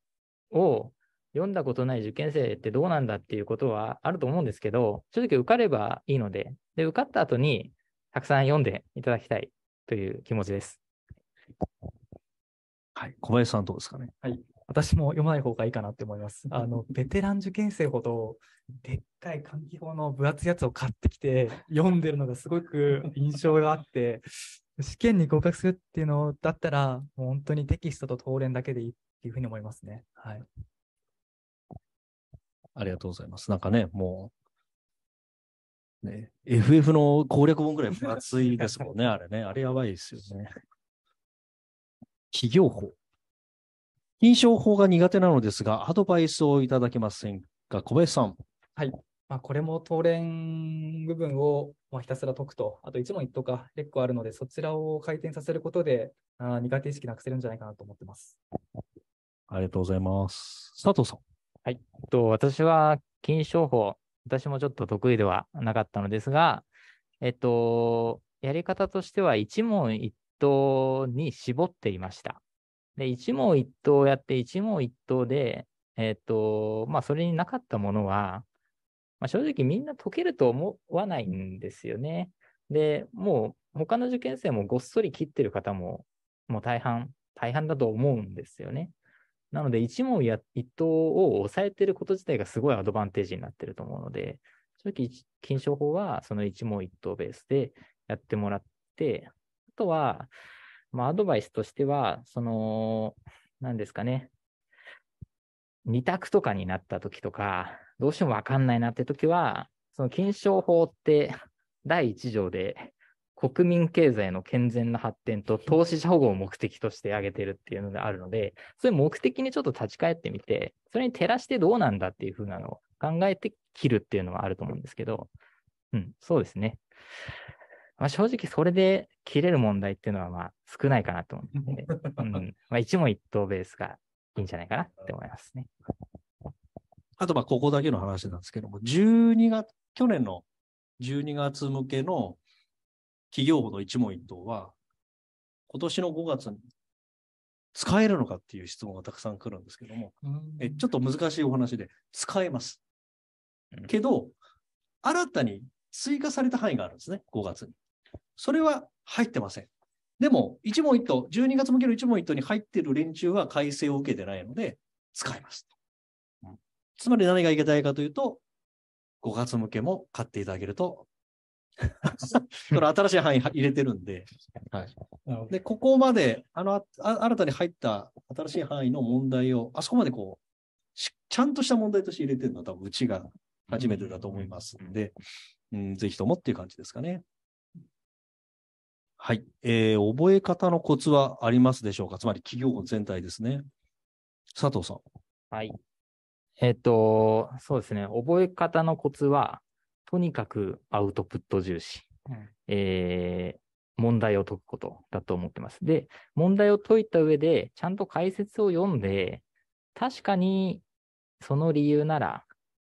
を読んだことない受験生ってどうなんだっていうことはあると思うんですけど、正直受かればいいので、で、受かった後にたくさん読んでいただきたいという気持ちです。はい。小林さんどうですかね？私も読まない方がいいかなって思います。あの、ベテラン受験生ほど、でっかい換気法の分厚いやつを買ってきて、*laughs* 読んでるのがすごく印象があって、試験に合格するっていうのだったら、もう本当にテキストと答練だけでいいっていうふうに思いますね。はい。ありがとうございます。なんかね、もう、ね、FF の攻略本ぐらい分厚いですもんね、*laughs* あれね。あれやばいですよね。企業法。金賞法が苦手なのですが、アドバイスをいただけませんか？小林さん。まあ、これも答練部分を、まあ、ひたすら解くと、あと一問一答か結構あるので、そちらを回転させることで、あー苦手意識なくせるんじゃないかなと思ってます。ありがとうございます。佐藤さん。えっと、私は金商法、私もちょっと得意ではなかったのですが、えっと、やり方としては一問一答に絞っていました。で、一問一答やって一問一答で、えっと、まあ、それになかったものは、まあ、正直みんな解けると思わないんですよね。で、もう他の受験生もごっそり切ってる方も、もう大半、大半だと思うんですよね。なので、一問や一答を抑えてること自体がすごいアドバンテージになってると思うので、正直、金賞法はその一問一答ベースでやってもらって、あとは、まあ、アドバイスとしては、その、何ですかね、二択とかになった時とか、どうしてもわかんないなって時は、その金賞法って、第1条で、国民経済の健全な発展と投資者保護を目的として挙げてるっていうのがあるので、そういう目的にちょっと立ち返ってみて、それに照らしてどうなんだっていうふうなのを考えて切るっていうのはあると思うんですけど、うん、そうですね。まあ、正直それで切れる問題っていうのはまあ少ないかなと思って、*laughs* うん、まあ一問一答ベースがいいんじゃないかなって思いますね。あと、まあ、ここだけの話なんですけども、12月、去年の12月向けの企業法の一問一答は、今年の5月に使えるのかっていう質問がたくさん来るんですけども、えちょっと難しいお話で、使えますうん。けど、新たに追加された範囲があるんですね、5月に。それは入ってません。でも、一問一答、12月向けの一問一答に入っている連中は改正を受けてないので、使えます。うんつまり何がいけたいかというと、5月向けも買っていただけると、*laughs* これ新しい範囲入れてるんで、はい。で、ここまで、あの、あ新たに入った新しい範囲の問題を、あそこまでこう、しちゃんとした問題として入れてるのは多分うちが初めてだと思いますんで、うん、ぜひともっていう感じですかね。はい。えー、覚え方のコツはありますでしょうか？つまり企業全体ですね。佐藤さん。はい。えっ、と、そうですね。覚え方のコツは、とにかくアウトプット重視。うんえー問題を解くことだと思ってます。で、問題を解いた上で、ちゃんと解説を読んで、確かにその理由なら、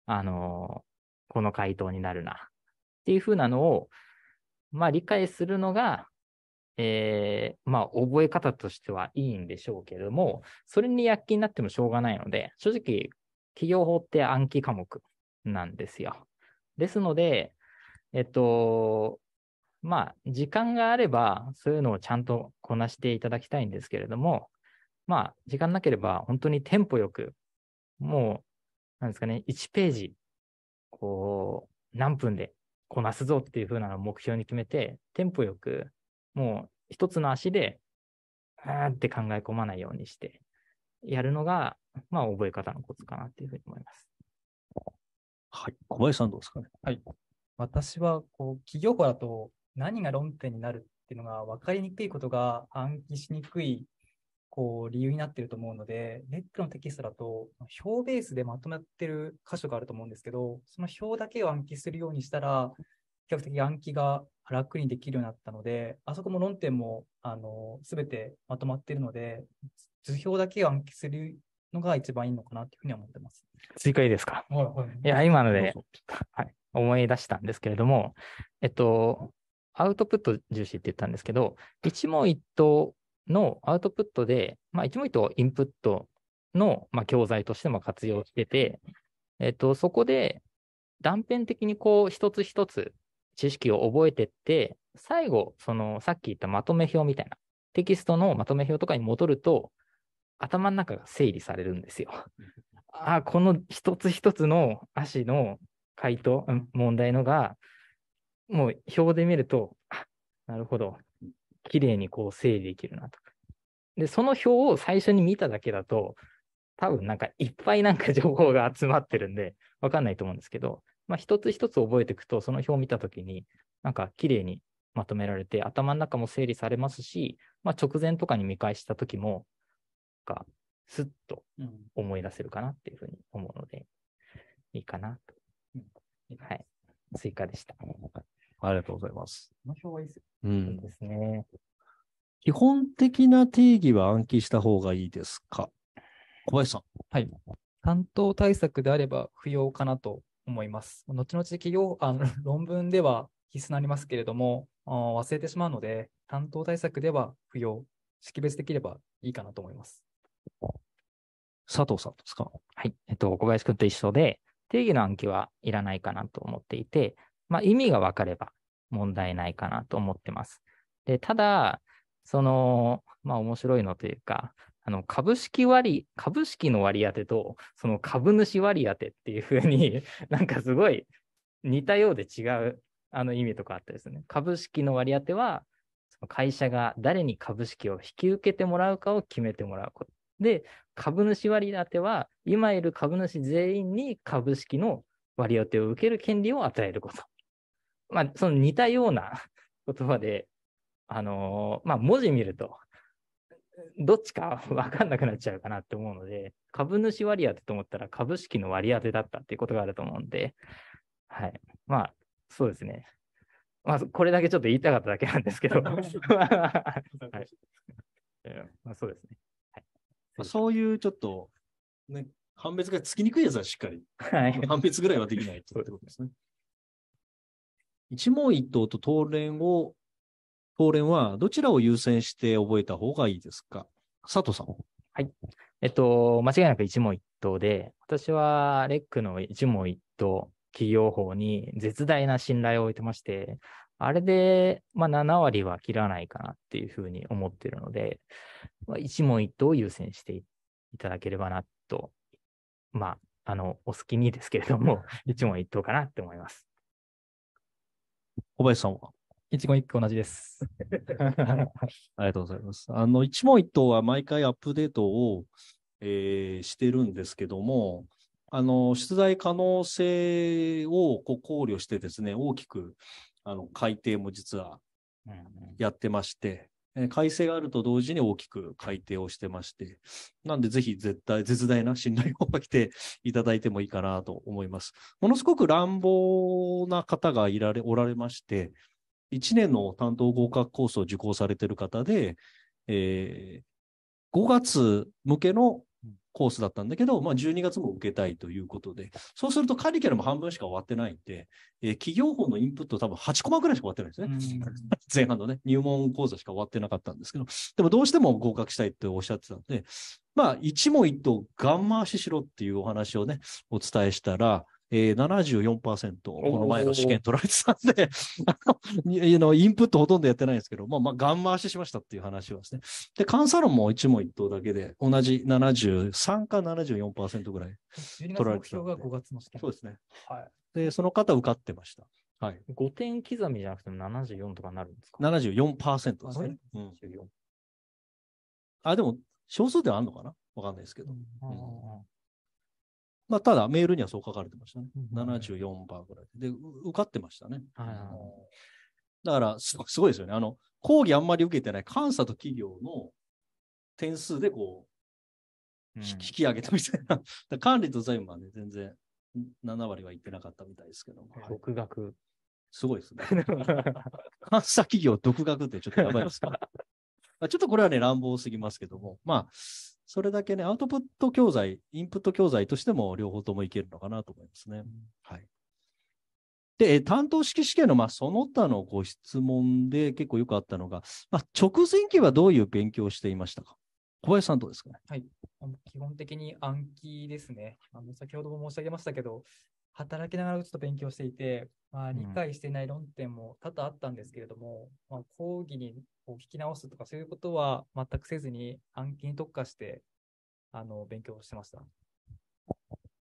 あのこの回答になるな。っていうふうなのを、まあ理解するのが、えーまあ覚え方としてはいいんでしょうけれども、それに躍起になってもしょうがないので、正直、企業法って暗記科目なんですよ。ですので、えっと、まあ、時間があれば、そういうのをちゃんとこなしていただきたいんですけれども、まあ、時間なければ、本当にテンポよく、もう、なんですかね、1ページ、こう、何分でこなすぞっていう風なのを目標に決めて、テンポよく、もう一つの足で、あーって考え込まないようにして、やるのが、まあ、覚え方のコツかなっていうふうに思います。はい。小林さんどうですかね？私は、こう、企業法だと何が論点になるっていうのが分かりにくいことが暗記しにくい、こう、理由になっていると思うので、レックのテキストだと、表ベースでまとまってる箇所があると思うんですけど、その表だけを暗記するようにしたら、比較的暗記が楽にできるようになったので、あそこも論点も、あの、すべてまとまっているので、図表だけを暗記するのが一番いいのかなというふうには思ってます。追加いいですか？はい、はい。いや、今のではい、思い出したんですけれども、えっと、アウトプット重視って言ったんですけど、一問一答のアウトプットで、まあ、一問一答をインプットの、まあ、教材としても活用してて、えっと、そこで断片的にこう、一つ一つ知識を覚えてって、最後、その、さっき言ったまとめ表みたいな、テキストのまとめ表とかに戻ると、頭の中が整理されるんですよ。あ、この一つ一つの足の回答、うん問題のが、もう表で見ると、あ、なるほど。綺麗にこう整理できるなとか。で、その表を最初に見ただけだと、多分なんかいっぱいなんか情報が集まってるんで、わかんないと思うんですけど、まあ一つ一つ覚えていくと、その表を見たときに、なんか綺麗にまとめられて、頭の中も整理されますし、まあ直前とかに見返したときも、なんか、スッとうん思い出せるかなっていうふうに思うので、いいかなと。はい。追加でした。ありがとうございます。この表はいいですよ。う。んですね。基本的な定義は暗記した方がいいですか？小林さん。担当対策であれば不要かなと思います。後々企業、あの *laughs* 論文では必須になりますけれども、忘れてしまうので、担当対策では不要、識別できればいいかなと思います。佐藤さんですか？はい。えっと、小林くんと一緒で、定義の暗記はいらないかなと思っていて、まあ意味が分かれば問題ないかなと思ってます。で、ただ、その、まあ面白いのというか、あの、株式割、株式の割り当てと、その株主割り当てっていうふうに、*laughs* なんかすごい似たようで違う、あの意味とかあったですね。株式の割り当ては、その会社が誰に株式を引き受けてもらうかを決めてもらうこと。で、株主割り当ては、今いる株主全員に株式の割り当てを受ける権利を与えること。まあ、その似たような言葉で、あのーまあ、文字見ると、どっちかわかんなくなっちゃうかなって思うので、株主割当と思ったら株式の割当だったっていうことがあると思うんで、はい。まあ、そうですね。まあ、これだけちょっと言いたかっただけなんですけど、はい。えーまあ、そうですね。まあそういうちょっと、ね、判別がつきにくいやつはしっかり、はい。判別ぐらいはできないってことですね。*laughs* 一問一答と答練を、答練はどちらを優先して覚えた方がいいですか？佐藤さん。えっと、間違いなく一問一答で、私はレックの一問一答企業法に絶大な信頼を置いてまして、あれで、まあ、7割は切らないかなっていうふうに思っているので、まあ、一問一答を優先していただければなと、まあ、あの、お好きにですけれども、*laughs* 一問一答かなって思います。小林さんは？一言一句同じです。*laughs* ありがとうございます。あの、一問一答は毎回アップデートを、えーしてるんですけども、あの、出題可能性をこう考慮してですね、大きく、あの、改定も実はやってまして、えー改正があると同時に大きく改定をしてまして、なんでぜひ絶対、絶大な信頼をかけていただいてもいいかなと思います。ものすごく乱暴な方がいられ、おられまして、1年の担当合格コースを受講されている方で、えー5月向けのコースだったんだけど、まあ、12月も受けたいということで、そうするとカリキュラム半分しか終わってないんで、えー企業法のインプット多分8コマぐらいしか終わってないんですね。前半のね、入門講座しか終わってなかったんですけど、でもどうしても合格したいっておっしゃってたんで、まあ、一問一答ガン回ししろっていうお話をね、お伝えしたら、えー、74%、この前の試験取られてたんで、*laughs* あのインプットほとんどやってないんですけど、まあ、まあ、ガン回ししましたっていう話はですね。で、監査論も一問一答だけで、同じ73か74%ぐらい。12月取られてたんで目標が5月の試験。そうですね。はい。で、その方受かってました。はい。5点刻みじゃなくても74とかになるんですか？74%ですね。うん。74あ、でも、少数ではあるのかな？わかんないですけど。あーまあ、ただ、メールにはそう書かれてましたね。うん74%ぐらいで。受かってましたね。はいはいはいだからすご、すごいですよね。あの、講義あんまり受けてない監査と企業の点数でこう、うんひ引き上げたみたいな。管理と財務はね、全然ん7割はいってなかったみたいですけど。はい独学。すごいですね。*laughs* 監査企業独学ってちょっとやばいですか *laughs* ちょっとこれはね、乱暴すぎますけども、まあ、それだけね、アウトプット教材、インプット教材としても両方ともいけるのかなと思いますね。はい。で、えー担当式試験の、まあ、その他のご質問で結構よくあったのが、まあ、直前期はどういう勉強をしていましたか？小林さんどうですかね？あの基本的に暗記ですね。あの先ほども申し上げましたけど、働きながらちょっと勉強していて、まあ、ん理解していない論点も多々あったんですけれども、まあ、講義にこう聞き直すとかそういうことは全くせずに暗記に特化してあの勉強してました。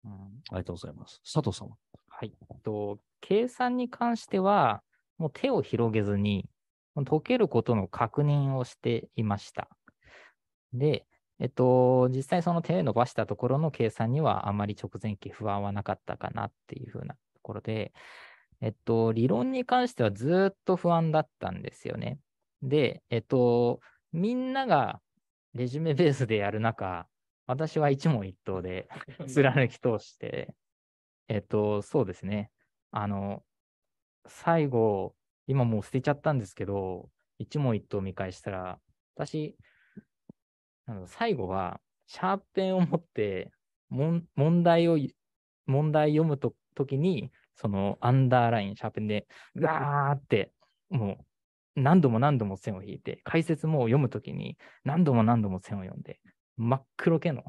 うんありがとうございます。佐藤さんははい。えっと、計算に関しては、もう手を広げずに、解けることの確認をしていました。で、えっと、実際その手を伸ばしたところの計算にはあまり直前期不安はなかったかなっていうふうなところで、えっと、理論に関してはずっと不安だったんですよね。で、えっと、みんながレジュメベースでやる中、私は一問一答で貫き通して、えっと、そうですね。あの、最後、今もう捨てちゃったんですけど、一問一答見返したら、私、最後は、シャーペンを持って、問題を、問題読むときに、そのアンダーライン、シャーペンで、ガーって、もう、何度も何度も線を引いて、解説も読むときに、何度も何度も線を読んで、真っ黒けの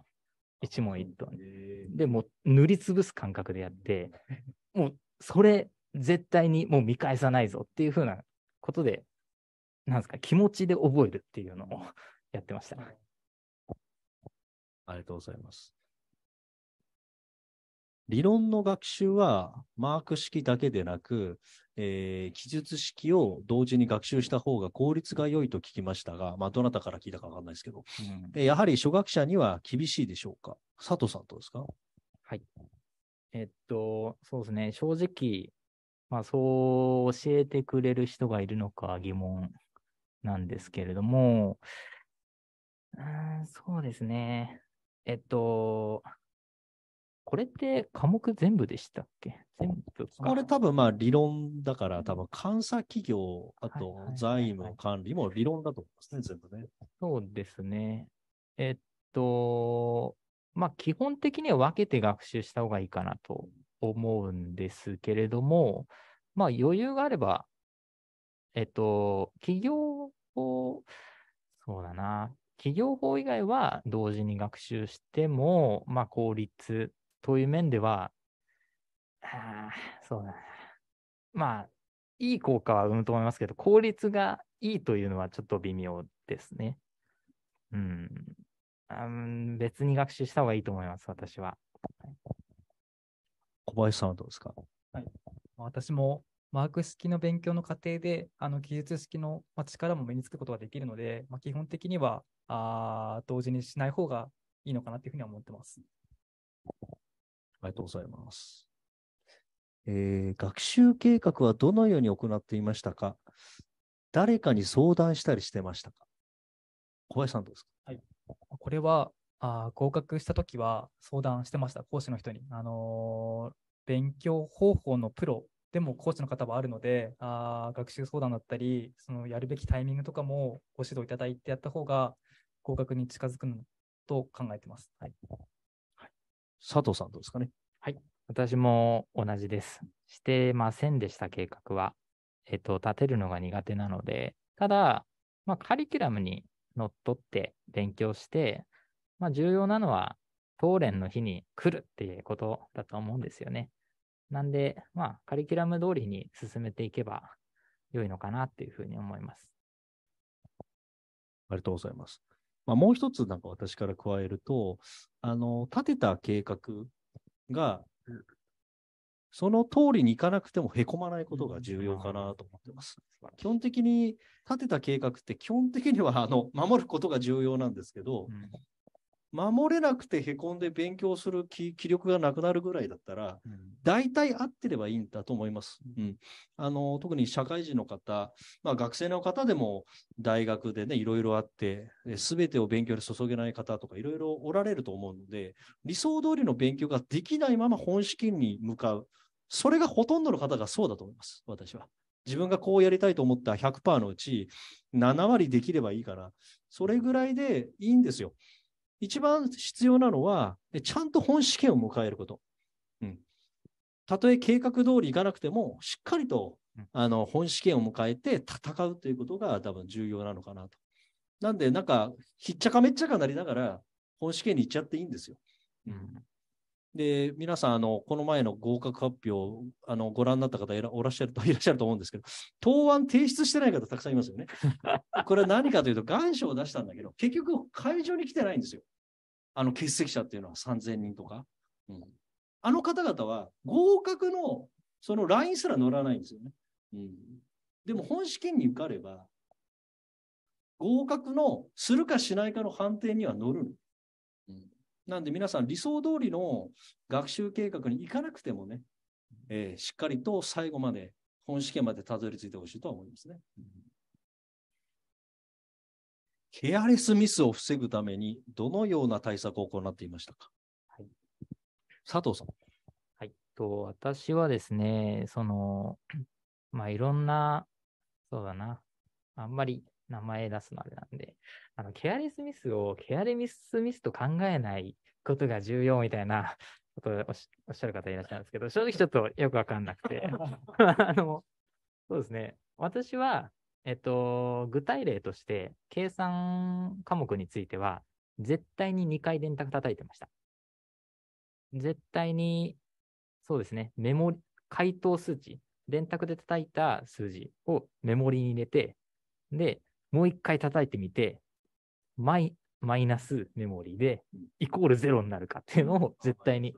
一問一答に。で、もう塗りつぶす感覚でやって、*laughs* もうそれ絶対にもう見返さないぞっていうふうなことで、なんですか、気持ちで覚えるっていうのを *laughs* やってました。ありがとうございます。理論の学習はマーク式だけでなく、えー記述式を同時に学習した方が効率が良いと聞きましたが、まあ、どなたから聞いたかわかんないですけど、えーやはり初学者には厳しいでしょうか？佐藤さんどうですか？えっと、そうですね、正直、まあ、そう教えてくれる人がいるのか疑問なんですけれども、うーん、そうですね。えっと、これって科目全部でしたっけ？これ多分まあ理論だから、多分監査企業、あと財務管理も理論だと思いますね、全部ね。そうですね。えっと、まあ、基本的には分けて学習した方がいいかなと思うんですけれども、まあ、余裕があれば、えっと、企業法、そうだな、企業法以外は同時に学習しても、まあ、効率という面では、あーそうだな。まあ、いい効果は生むと思いますけど、効率がいいというのはちょっと微妙ですね。うん。別に学習した方がいいと思います、私は。小林さんはどうですか？私もマーク式の勉強の過程で、あの技術式のまあ力も身につくことができるので、まあ、基本的にはあー同時にしない方がいいのかなというふうには思ってます。ありがとうございます。えー学習計画はどのように行っていましたか？誰かに相談したりしてましたか？小林さんどうですか？これはあー合格したときは相談してました、講師の人に。あのー勉強方法のプロでも講師の方はあるので、あー学習相談だったり、そのやるべきタイミングとかもご指導いただいてやった方が合格に近づくのと考えてます。はい、佐藤さんどうですかね？私も同じです。してませんでした、計画は。えっと、立てるのが苦手なので、ただ、まあ、カリキュラムにのっとって勉強して、まあ、重要なのは、当連の日に来るっていうことだと思うんですよね。なんで、まあ、カリキュラム通りに進めていけば良いのかなっていうふうに思います。ありがとうございます。まあ、もう一つなんか私から加えると、あの、立てた計画が、その通りにいかなくてもへこまないことが重要かなと思ってます。基本的に立てた計画って基本的にはあの守ることが重要なんですけどう、ん守れなくてへこんで勉強する気気力がなくなるぐらいだったら、大体合ってればいいんだと思います。うん、あの特に社会人の方、まあ、学生の方でも大学でね、いろいろあって、すべてを勉強に注げない方とかいろいろおられると思うので、理想通りの勉強ができないまま本試験に向かう。それがほとんどの方がそうだと思います、私は。自分がこうやりたいと思った100%のうち7割できればいいから、それぐらいでいいんですよ。一番必要なのは、えちゃんと本試験を迎えること。うん。たとえ計画通りいかなくても、しっかりとうんあの本試験を迎えて戦うということが多分重要なのかなと。なんで、なんか、ひっちゃかめっちゃかなりながら、本試験に行っちゃっていいんですよ。うんで、皆さん、あの、この前の合格発表、あの、ご覧になった方いらおらっしゃると、*laughs* いらっしゃると思うんですけど、答案提出してない方たくさんいますよね。*laughs* これは何かというと、願書を出したんだけど、結局、会場に来てないんですよ。あの、欠席者っていうのは3000人とか。うん、あの方々は、合格の、そのラインすら乗らないんですよね。うん、でも、本試験に受かれば、合格のするかしないかの判定には乗るなんで皆さん理想通りの学習計画に行かなくてもね、えーしっかりと最後まで本試験までたどり着いてほしいとは思いますね。ケアレスミスを防ぐためにどのような対策を行っていましたか？はい佐藤さん。はい。と、私はですね、その、まあ、いろんな、そうだな。あんまり名前出すのあれなんで、あの、ケアレスミスをケアレスミスと考えないことが重要みたいな *laughs* ことをおっしゃる方いらっしゃるんですけど、正直ちょっとよくわかんなくて、*laughs* あの、そうですね。私は、えっと、具体例として、計算科目については、絶対に2回電卓叩いてました。絶対に、そうですね、メモリ、回答数値、電卓で叩いた数字をメモリに入れて、で、もう一回叩いてみて、マイ、マイナスメモリで、イコールゼロになるかっていうのを絶対に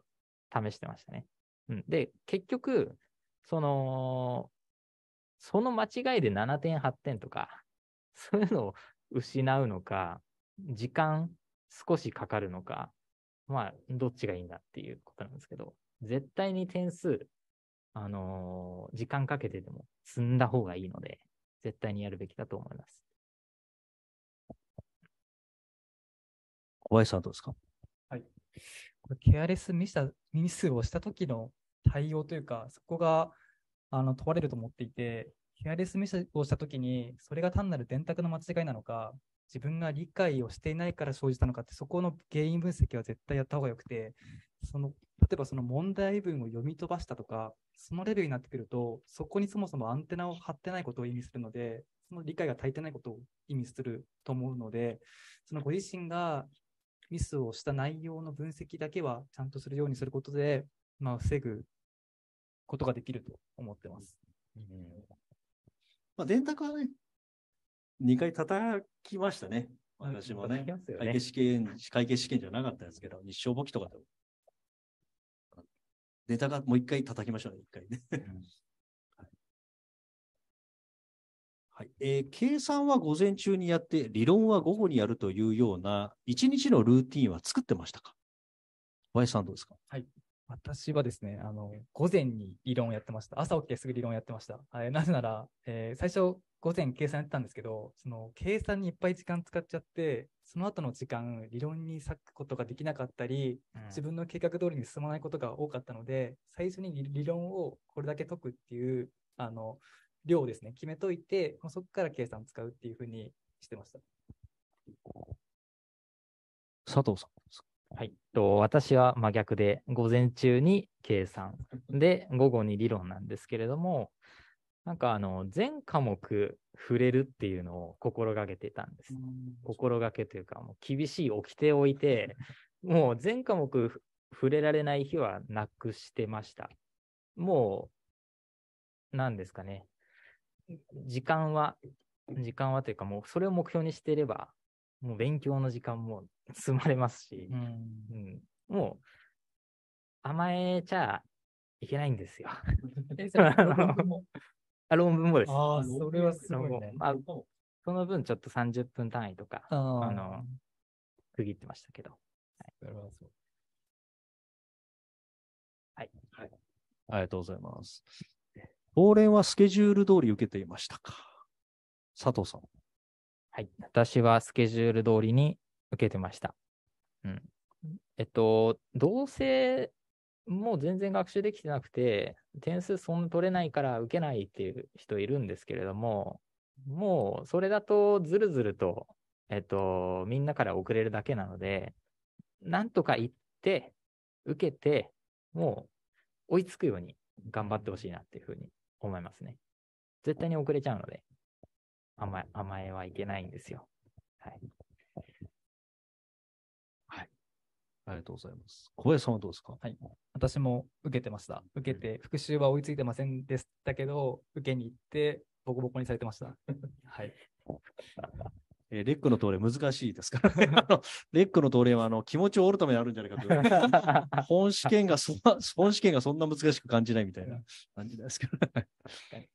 試してましたね。うん、で、結局、その、その間違いで7点、8点とか、*laughs* そういうのを失うのか、時間少しかかるのか、まあ、どっちがいいんだっていうことなんですけど、絶対に点数、あのー時間かけてでも積んだ方がいいので、絶対にやるべきだと思います。小林さんどうですか？はい。これケアレスミスしたミスをした時の対応というか、そこがあの問われると思っていて、ケアレスミスをした時に、それが単なる電卓の間違いなのか、自分が理解をしていないから生じたのかって、そこの原因分析は絶対やった方がよくて、その例えばその問題文を読み飛ばしたとか、そのレベルになってくると、そこにそもそもアンテナを張ってないことを意味するので、その理解が足りてないことを意味すると思うので、そのご自身がミスをした内容の分析だけはちゃんとするようにすることで、まあ、防ぐことができると思ってます。まあ、電卓はね、2回叩きましたね。私もねね会計試験、会計試験じゃなかったですけど、日照簿記とかでも。電卓はもう一回叩きましょうね、一回ね。はい。えー計算は午前中にやって、理論は午後にやるというような、一日のルーティンは作ってましたか？小林さんどうですか？私はですね、あの、午前に理論をやってました。朝起きてすぐ理論をやってました。えーなぜなら、えー最初、午前計算やってたんですけど、その、計算にいっぱい時間使っちゃって、その後の時間、理論に割くことができなかったり、自分の計画通りに進まないことが多かったので、最初に理理論をこれだけ解くっていう、あの、量をですね、決めといて、もうそこから計算使うっていうふうにしてました。佐藤さんどうですか？はい。と私は真逆で、午前中に計算、で、午後に理論なんですけれども、なんかあの、全科目触れるっていうのを心がけてたんです。心がけというか、もう厳しい掟を置いて、もう全科目ふ触れられない日はなくしてました。もう、なんですかね。時間は、時間はというか、もうそれを目標にしていれば、もう勉強の時間も積まれますし、うんうん、もう、甘えちゃいけないんですよ。論文も？*laughs* あ論文もです。ああ、それはすごいね。まあ、その分ちょっと30分単位とか、ああの、区切ってましたけど。それはそうありがとうございます。答練はスケジュール通り受けていましたか佐藤さん。はい。私はスケジュール通りに受けてました。うん。えっと、どうせ、もう全然学習できてなくて、点数そんな取れないから受けないっていう人いるんですけれども、もうそれだとずるずると、えっと、みんなから遅れるだけなので、なんとか行って、受けて、もう追いつくように頑張ってほしいなっていうふうに思いますね。絶対に遅れちゃうので。甘え、甘えはいけないんですよ。はい。ありがとうございます。小林さんはどうですか？私も受けてました。受けて、復習は追いついてませんでしたけど、受けに行って、ボコボコにされてました。*laughs* はい。えーレックの答練難しいですからね。*laughs* あのレックの答練はあの気持ちを折るためにあるんじゃないかと。*laughs* 本試験がそんな、本試験がそんな難しく感じないみたいな感じですけど、ね。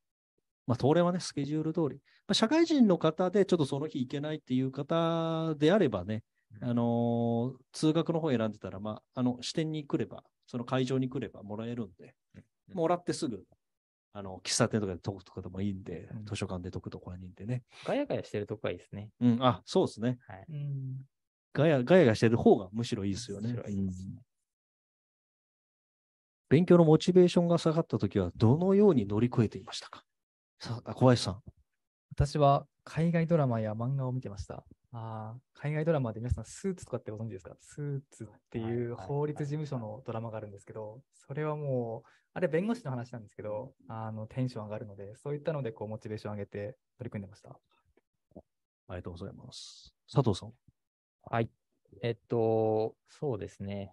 まあ、答練はね、スケジュール通り。まあ、社会人の方でちょっとその日行けないっていう方であればね、あのー通学の方選んでたら、まあ、あの、支店に来れば、その会場に来ればもらえるんで、もらってすぐ、あの、喫茶店とかで解くとかでもいいんで、うん図書館で解くとかにいいんでね。ガヤガヤしてるとこがいいですね。うん、あ、そうですね。はい。うん。ガヤ、ガヤがしてる方がむしろいいですよね。むしろいいですうん勉強のモチベーションが下がったときは、どのように乗り越えていましたか？さあ、小林さん。私は海外ドラマや漫画を見てました。ああ、海外ドラマで皆さんスーツとかってご存知ですか？スーツっていう法律事務所のドラマがあるんですけど、それはもう、あれ弁護士の話なんですけど、あの、テンション上がるので、そういったので、こう、モチベーション上げて取り組んでました。ありがとうございます。佐藤さん。はい。えっと、そうですね。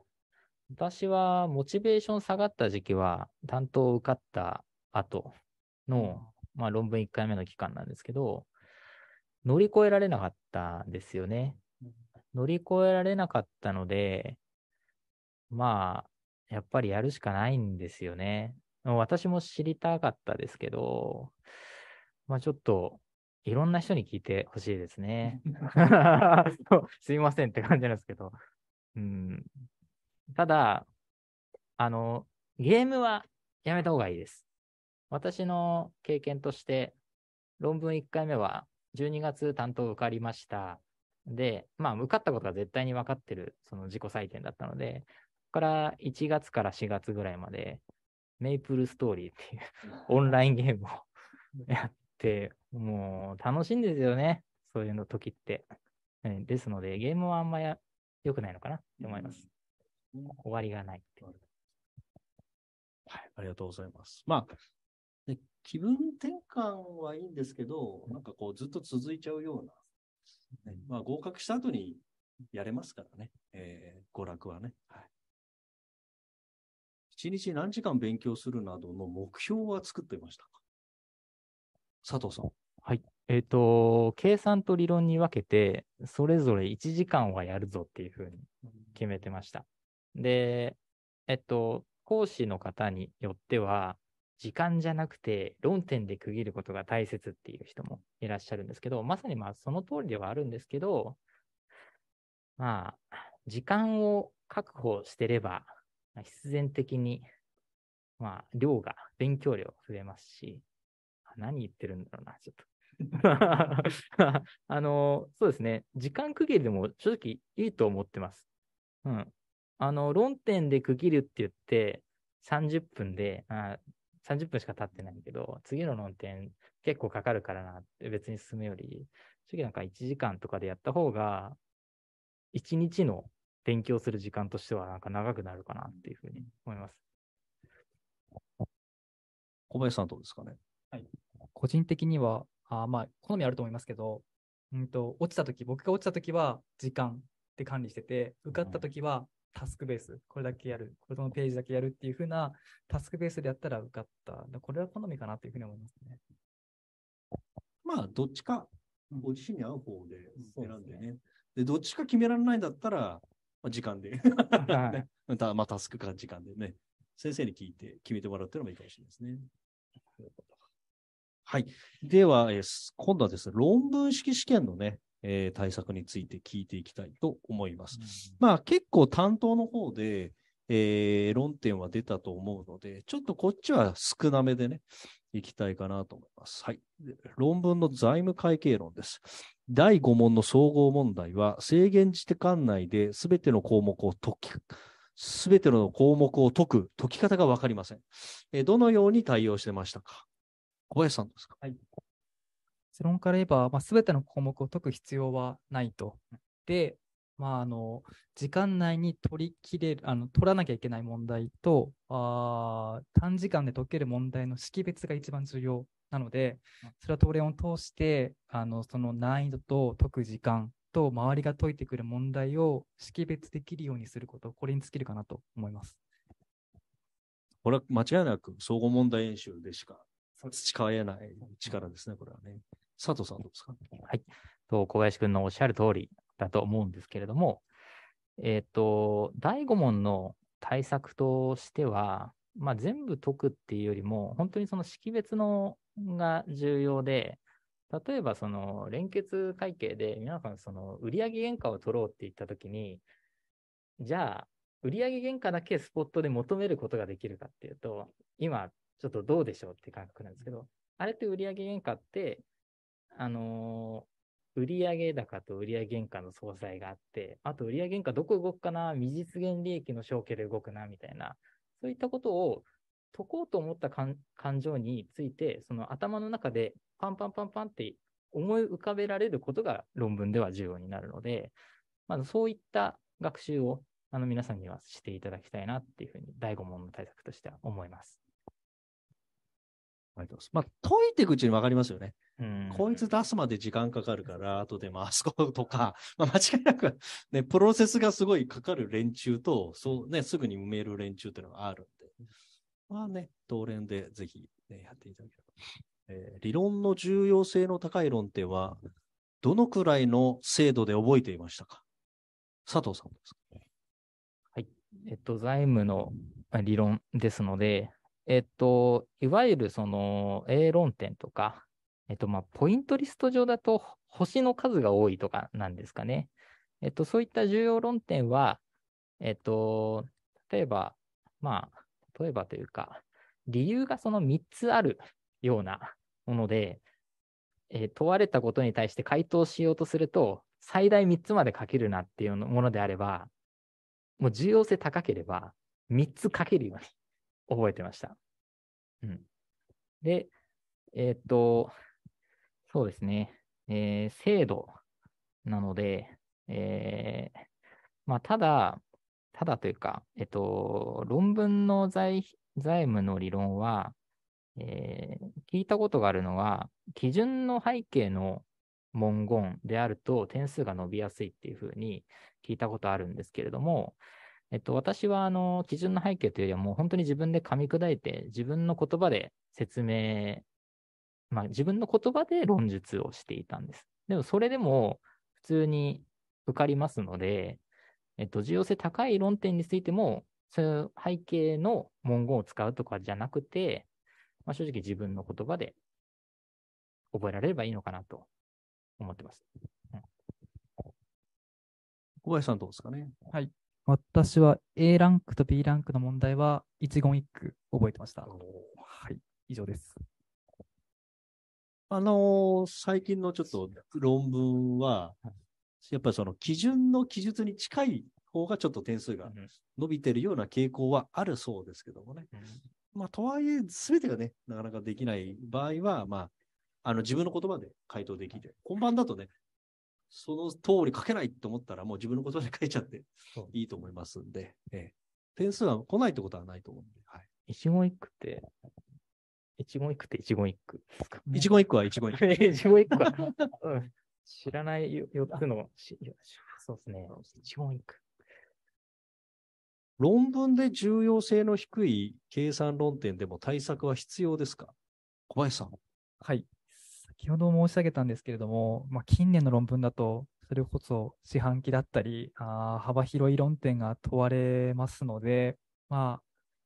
私はモチベーション下がった時期は、担当受かった後の、まあ論文1回目の期間なんですけど、乗り越えられなかったんですよね。乗り越えられなかったので、まあ、やっぱりやるしかないんですよね。私も知りたかったですけど、まあちょっと、いろんな人に聞いてほしいですね。*laughs* すいませんって感じなんですけど。うん、ただ、あの、ゲームはやめた方がいいです。私の経験として、論文1回目は12月担当受かりました。で、まあ、受かったことが絶対に分かってる、その自己採点だったので、ここから1月から4月ぐらいまで、メイプルストーリーっていう *laughs* オンラインゲームをやって、もう楽しいんですよね。そういうの時って。えですので、ゲームはあんまや良くないのかなって思います。終わりがないって。はい、ありがとうございます。まあ、ね気分転換はいいんですけど、なんかこうずっと続いちゃうような、ねまあ合格した後にやれますからね、えー娯楽はね。はい。一日何時間勉強するなどの目標は作っていましたか？佐藤さん。えっ、と、計算と理論に分けて、それぞれ1時間はやるぞっていうふうに決めてました。で、えっと、講師の方によっては、時間じゃなくて論点で区切ることが大切っていう人もいらっしゃるんですけど、まさにまあその通りではあるんですけど、まあ、時間を確保してれば、必然的に、まあ、量が、勉強量増えますし、何言ってるんだろうな、ちょっと。*laughs* あの、そうですね。時間区切りでも正直いいと思ってます。うん。あの、論点で区切るって言って、30分で、あ30分しか経ってないけど、次の論点結構かかるからなって別に進むより、正直なんか1時間とかでやった方が、1日の勉強する時間としてはなんか長くなるかなっていうふうに思います。小林さんどうですかね？個人的には、あーまあ、好みあると思いますけど、うんと、落ちたとき、僕が落ちたときは時間で管理してて、受かったときはタスクベース、これだけやる、これのページだけやるっていう風なタスクベースでやったら受かった。だこれは好みかなというふうに思いますね。まあ、どっちか、ご自身に合う方で選んでそうね。で、どっちか決められないんだったら、まあ、時間で。はいね *laughs* また、まあ、タスクか時間でね、先生に聞いて決めてもらうっていうのもいいかもしれないですね。はい。では、え今度はですね、論文式試験のね、えー対策について聞いていきたいと思います。まあ結構担当の方で、えー論点は出たと思うので、ちょっとこっちは少なめでね、いきたいかなと思います。はい。で論文の財務会計論です。第5問の総合問題は、制限時間内で全ての項目を解き、すべての項目を解く、解き方がわかりません。えーどのように対応してましたか？小林さんですか？結論から言えば、まあ、全ての項目を解く必要はないと。で、まあ、あの、時間内に取り切れる、あの、取らなきゃいけない問題と、あー短時間で解ける問題の識別が一番重要なので、それは答練を通して、あの、その難易度と解く時間と、周りが解いてくる問題を識別できるようにすること、これに尽きるかなと思います。これは間違いなく総合問題演習でしか培えない力ですね、これはね。佐藤さんどうですか？と小林くんのおっしゃる通りだと思うんですけれども、えっ、と、第5問の対策としては、まあ、全部解くっていうよりも、本当にその識別のが重要で、例えばその連結会計で皆さんその売上原価を取ろうって言ったときに、じゃあ、売上原価だけスポットで求めることができるかっていうと、今ちょっとどうでしょうって感覚なんですけど、あれって売上原価って、あのー売上高と売上原価の相殺があって、あと売上原価どこ動くかな、未実現利益の承継で動くな、みたいな、そういったことを解こうと思った感情について、その頭の中でパンパンパンパンって思い浮かべられることが論文では重要になるので、まずそういった学習をあの皆さんにはしていただきたいなっていうふうに、第5問の対策としては思います。ありがとうございます。まあ、解いていくうちに分かりますよね。うんこいつ出すまで時間かかるから、後で回すこととか、*laughs* まあ、間違いなく、ね、プロセスがすごいかかる連中と、そうね、すぐに埋める連中っていうのがあるんで、まあね、同連でぜひ、ね、やっていただければ。えー理論の重要性の高い論点は、どのくらいの精度で覚えていましたか？佐藤さんですかえっと、財務のまあ理論ですので、えっと、いわゆるその A 論点とか、えっと、まあ、ポイントリスト上だと星の数が多いとかなんですかね。えっと、そういった重要論点は、えっと、例えば、まあ、例えばというか、理由がその3つあるようなもので、えー問われたことに対して回答しようとすると、最大3つまで書けるなっていうものであれば、もう重要性高ければ、3つ書けるように覚えてました。うん。で、えーっと、そうですね、えー制度なので、えーまあ、ただ、ただというか、えっと、論文の財財務の理論は、えー聞いたことがあるのは、基準の背景の文言であると点数が伸びやすいっていうふうに聞いたことあるんですけれども、えっと、私はあの基準の背景というよりはもう本当に自分で噛み砕いて自分の言葉で説明、まあ自分の言葉で論述をしていたんです。でもそれでも普通に受かりますので、えっと、重要性高い論点についても、そういう背景の文言を使うとかじゃなくて、まあ、正直自分の言葉で覚えられればいいのかなと思ってます。小林さんどうですかね？私は A ランクと B ランクの問題は一言一句覚えてました。はい、以上です。あのー最近のちょっと論文は、やっぱりその基準の記述に近い方がちょっと点数が伸びてるような傾向はあるそうですけどもね。まあ、とはいえ、すべてがね、なかなかできない場合は、まあ、あの、自分の言葉で回答できて、本番だとね、その通り書けないと思ったら、もう自分の言葉で書いちゃっていいと思いますんで、ええ、点数は来ないってことはないと思うんで、はい。一言一句って、一言一句って一言一句ですか？*laughs* 一言一句は一言一句。*laughs* 一言一句は、うん、知らないよ4つの、しそうですね。一言一句。論文で重要性の低い計算論点でも対策は必要ですか？小林さん。はい。先ほど申し上げたんですけれども、まあ、近年の論文だと、それこそ四半期だったり、あー幅広い論点が問われますので、まあ、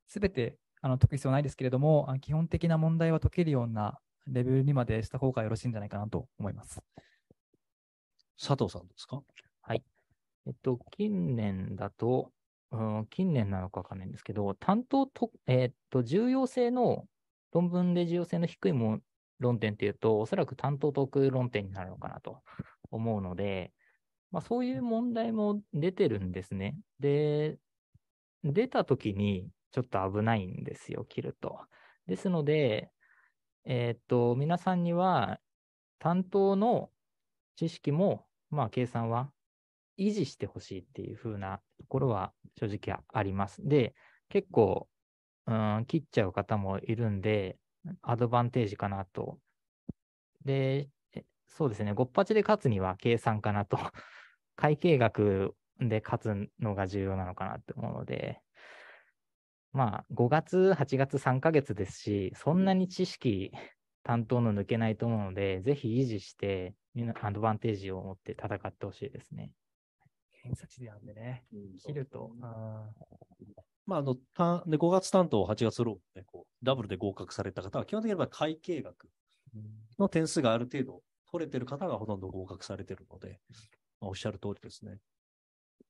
すべてあの解く必要ないですけれども、あ基本的な問題は解けるようなレベルにまでした方がよろしいんじゃないかなと思います。佐藤さんですか？えっと、近年だと、うん、近年なのかわかんないんですけど、担当と、えっと、重要性の、論文で重要性の低いも論点っていうと、おそらく担当得論点になるのかなと思うので、まあ、そういう問題も出てるんですね。で、出た時にちょっと危ないんですよ、切ると。ですので、えっと、皆さんには、担当の知識も、まあ、計算は維持してほしいっていう風なところは正直あります。で、結構、うん、切っちゃう方もいるんで、アドバンテージかなと。で、えそうですね、ごっぱちで勝つには計算かなと。*laughs* 会計学で勝つのが重要なのかなって思うので、まあ、5月、8月3ヶ月ですし、そんなに知識担当の抜けないと思うので、ぜひ維持して、みんなアドバンテージを持って戦ってほしいですね。偏差値でなんでね、切ると。あまあ、あの、たで5月担当、8月ローで、こう、ダブルで合格された方は、基本的には会計学の点数がある程度取れてる方がほとんど合格されてるので、まあおっしゃる通りですね。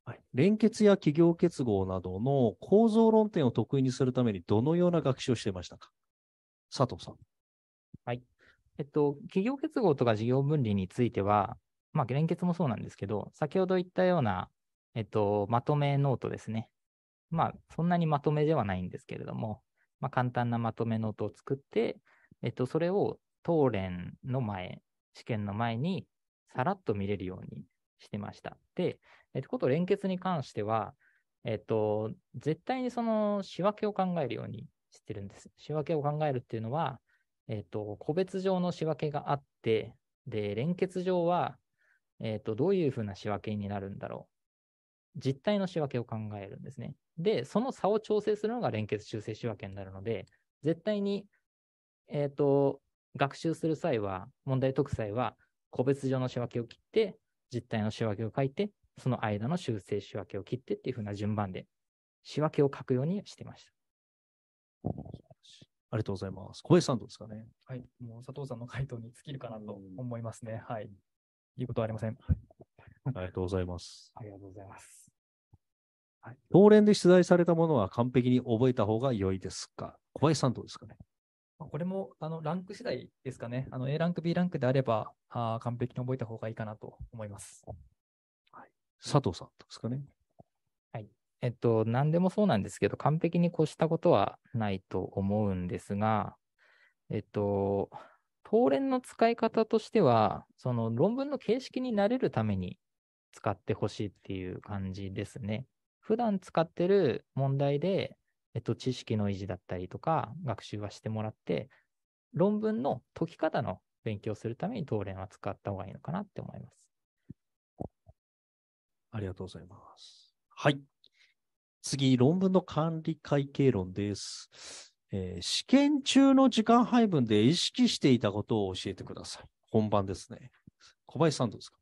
はい。連結や企業結合などの構造論点を得意にするためにどのような学習をしていましたか？佐藤さん。えっと、企業結合とか事業分離については、まあ、連結もそうなんですけど、先ほど言ったような、えっと、まとめノートですね。まあ、そんなにまとめではないんですけれども、まあ、簡単なまとめノートを作って、えっと、それを当連の前、試験の前にさらっと見れるようにしてました。で、えっと、こと連結に関しては、えっと、絶対にその仕分けを考えるようにしてるんです。仕分けを考えるっていうのは、えっ、と、個別上の仕分けがあって、で、連結上は、えっ、と、どういうふうな仕分けになるんだろう。実態の仕分けを考えるんですね。で、その差を調整するのが連結修正仕分けになるので、絶対に、えっ、と、学習する際は、問題解く際は、個別上の仕分けを切って、実態の仕分けを書いて、その間の修正仕分けを切ってっていうふうな順番で、仕分けを書くようにしてました。ありがとうございます。小林さんどうですかね？はい。もう佐藤さんの回答に尽きるかなと思いますね。はい。いいことはありません。ありがとうございます。ありがとうございます。答練で出題されたものは完璧に覚えた方が良いですか？小林さんどうですかね？まあこれも、あの、ランク次第ですかね。あの、A ランク、B ランクであれば、あー完璧に覚えた方がいいかなと思います。佐藤さんどうですかね？えっと、何でもそうなんですけど、完璧に越したことはないと思うんですが、えっと、東連の使い方としては、その論文の形式になれるために使ってほしいっていう感じですね。普段使ってる問題で、えっと、知識の維持だったりとか、学習はしてもらって、論文の解き方の勉強をするために東連は使った方がいいのかなって思います。ありがとうございます。はい。次、論文の管理会計論です。えー試験中の時間配分で意識していたことを教えてください。本番ですね。小林さんどうですか？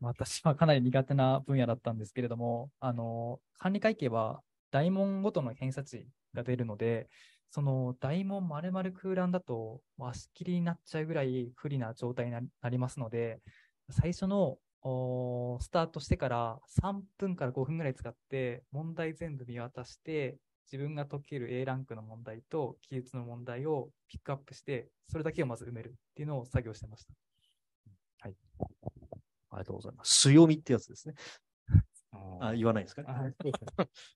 私はかなり苦手な分野だったんですけれども、あの、管理会計は大問ごとの偏差値が出るので、その大問丸々空欄だと足切りになっちゃうぐらい不利な状態になりますので、最初のスタートしてから3分から5分ぐらい使って問題全部見渡して、自分が解ける A ランクの問題と記述の問題をピックアップして、それだけをまず埋めるっていうのを作業してました。はいありがとうございます。強みってやつですね。あ、言わないんですかね。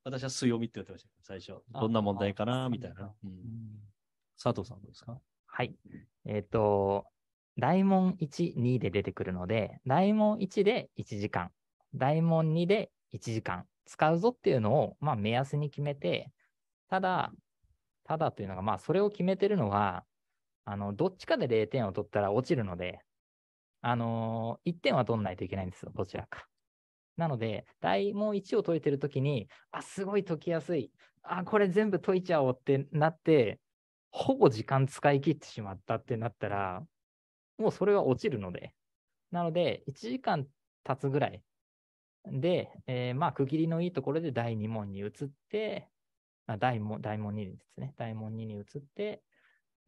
私は強みって言ってました最初。どんな問題かなみたいな。うん佐藤さんどうですか？はい。えっ、と、大問1、2で出てくるので、大問1で1時間、大問2で1時間使うぞっていうのを、まあ目安に決めて、ただ、ただというのが、まあそれを決めてるのは、あの、どっちかで0点を取ったら落ちるので、あのー1点は取んないといけないんですよ、どちらか。なので、大問1を解いてるときに、あ、すごい解きやすい。あ、これ全部解いちゃおうってなって、ほぼ時間使い切ってしまったってなったら、もうそれは落ちるので。なので、1時間経つぐらいで、えーまあ、区切りのいいところで第2問に移って、あ大問、大問2ですね。大問2に移って、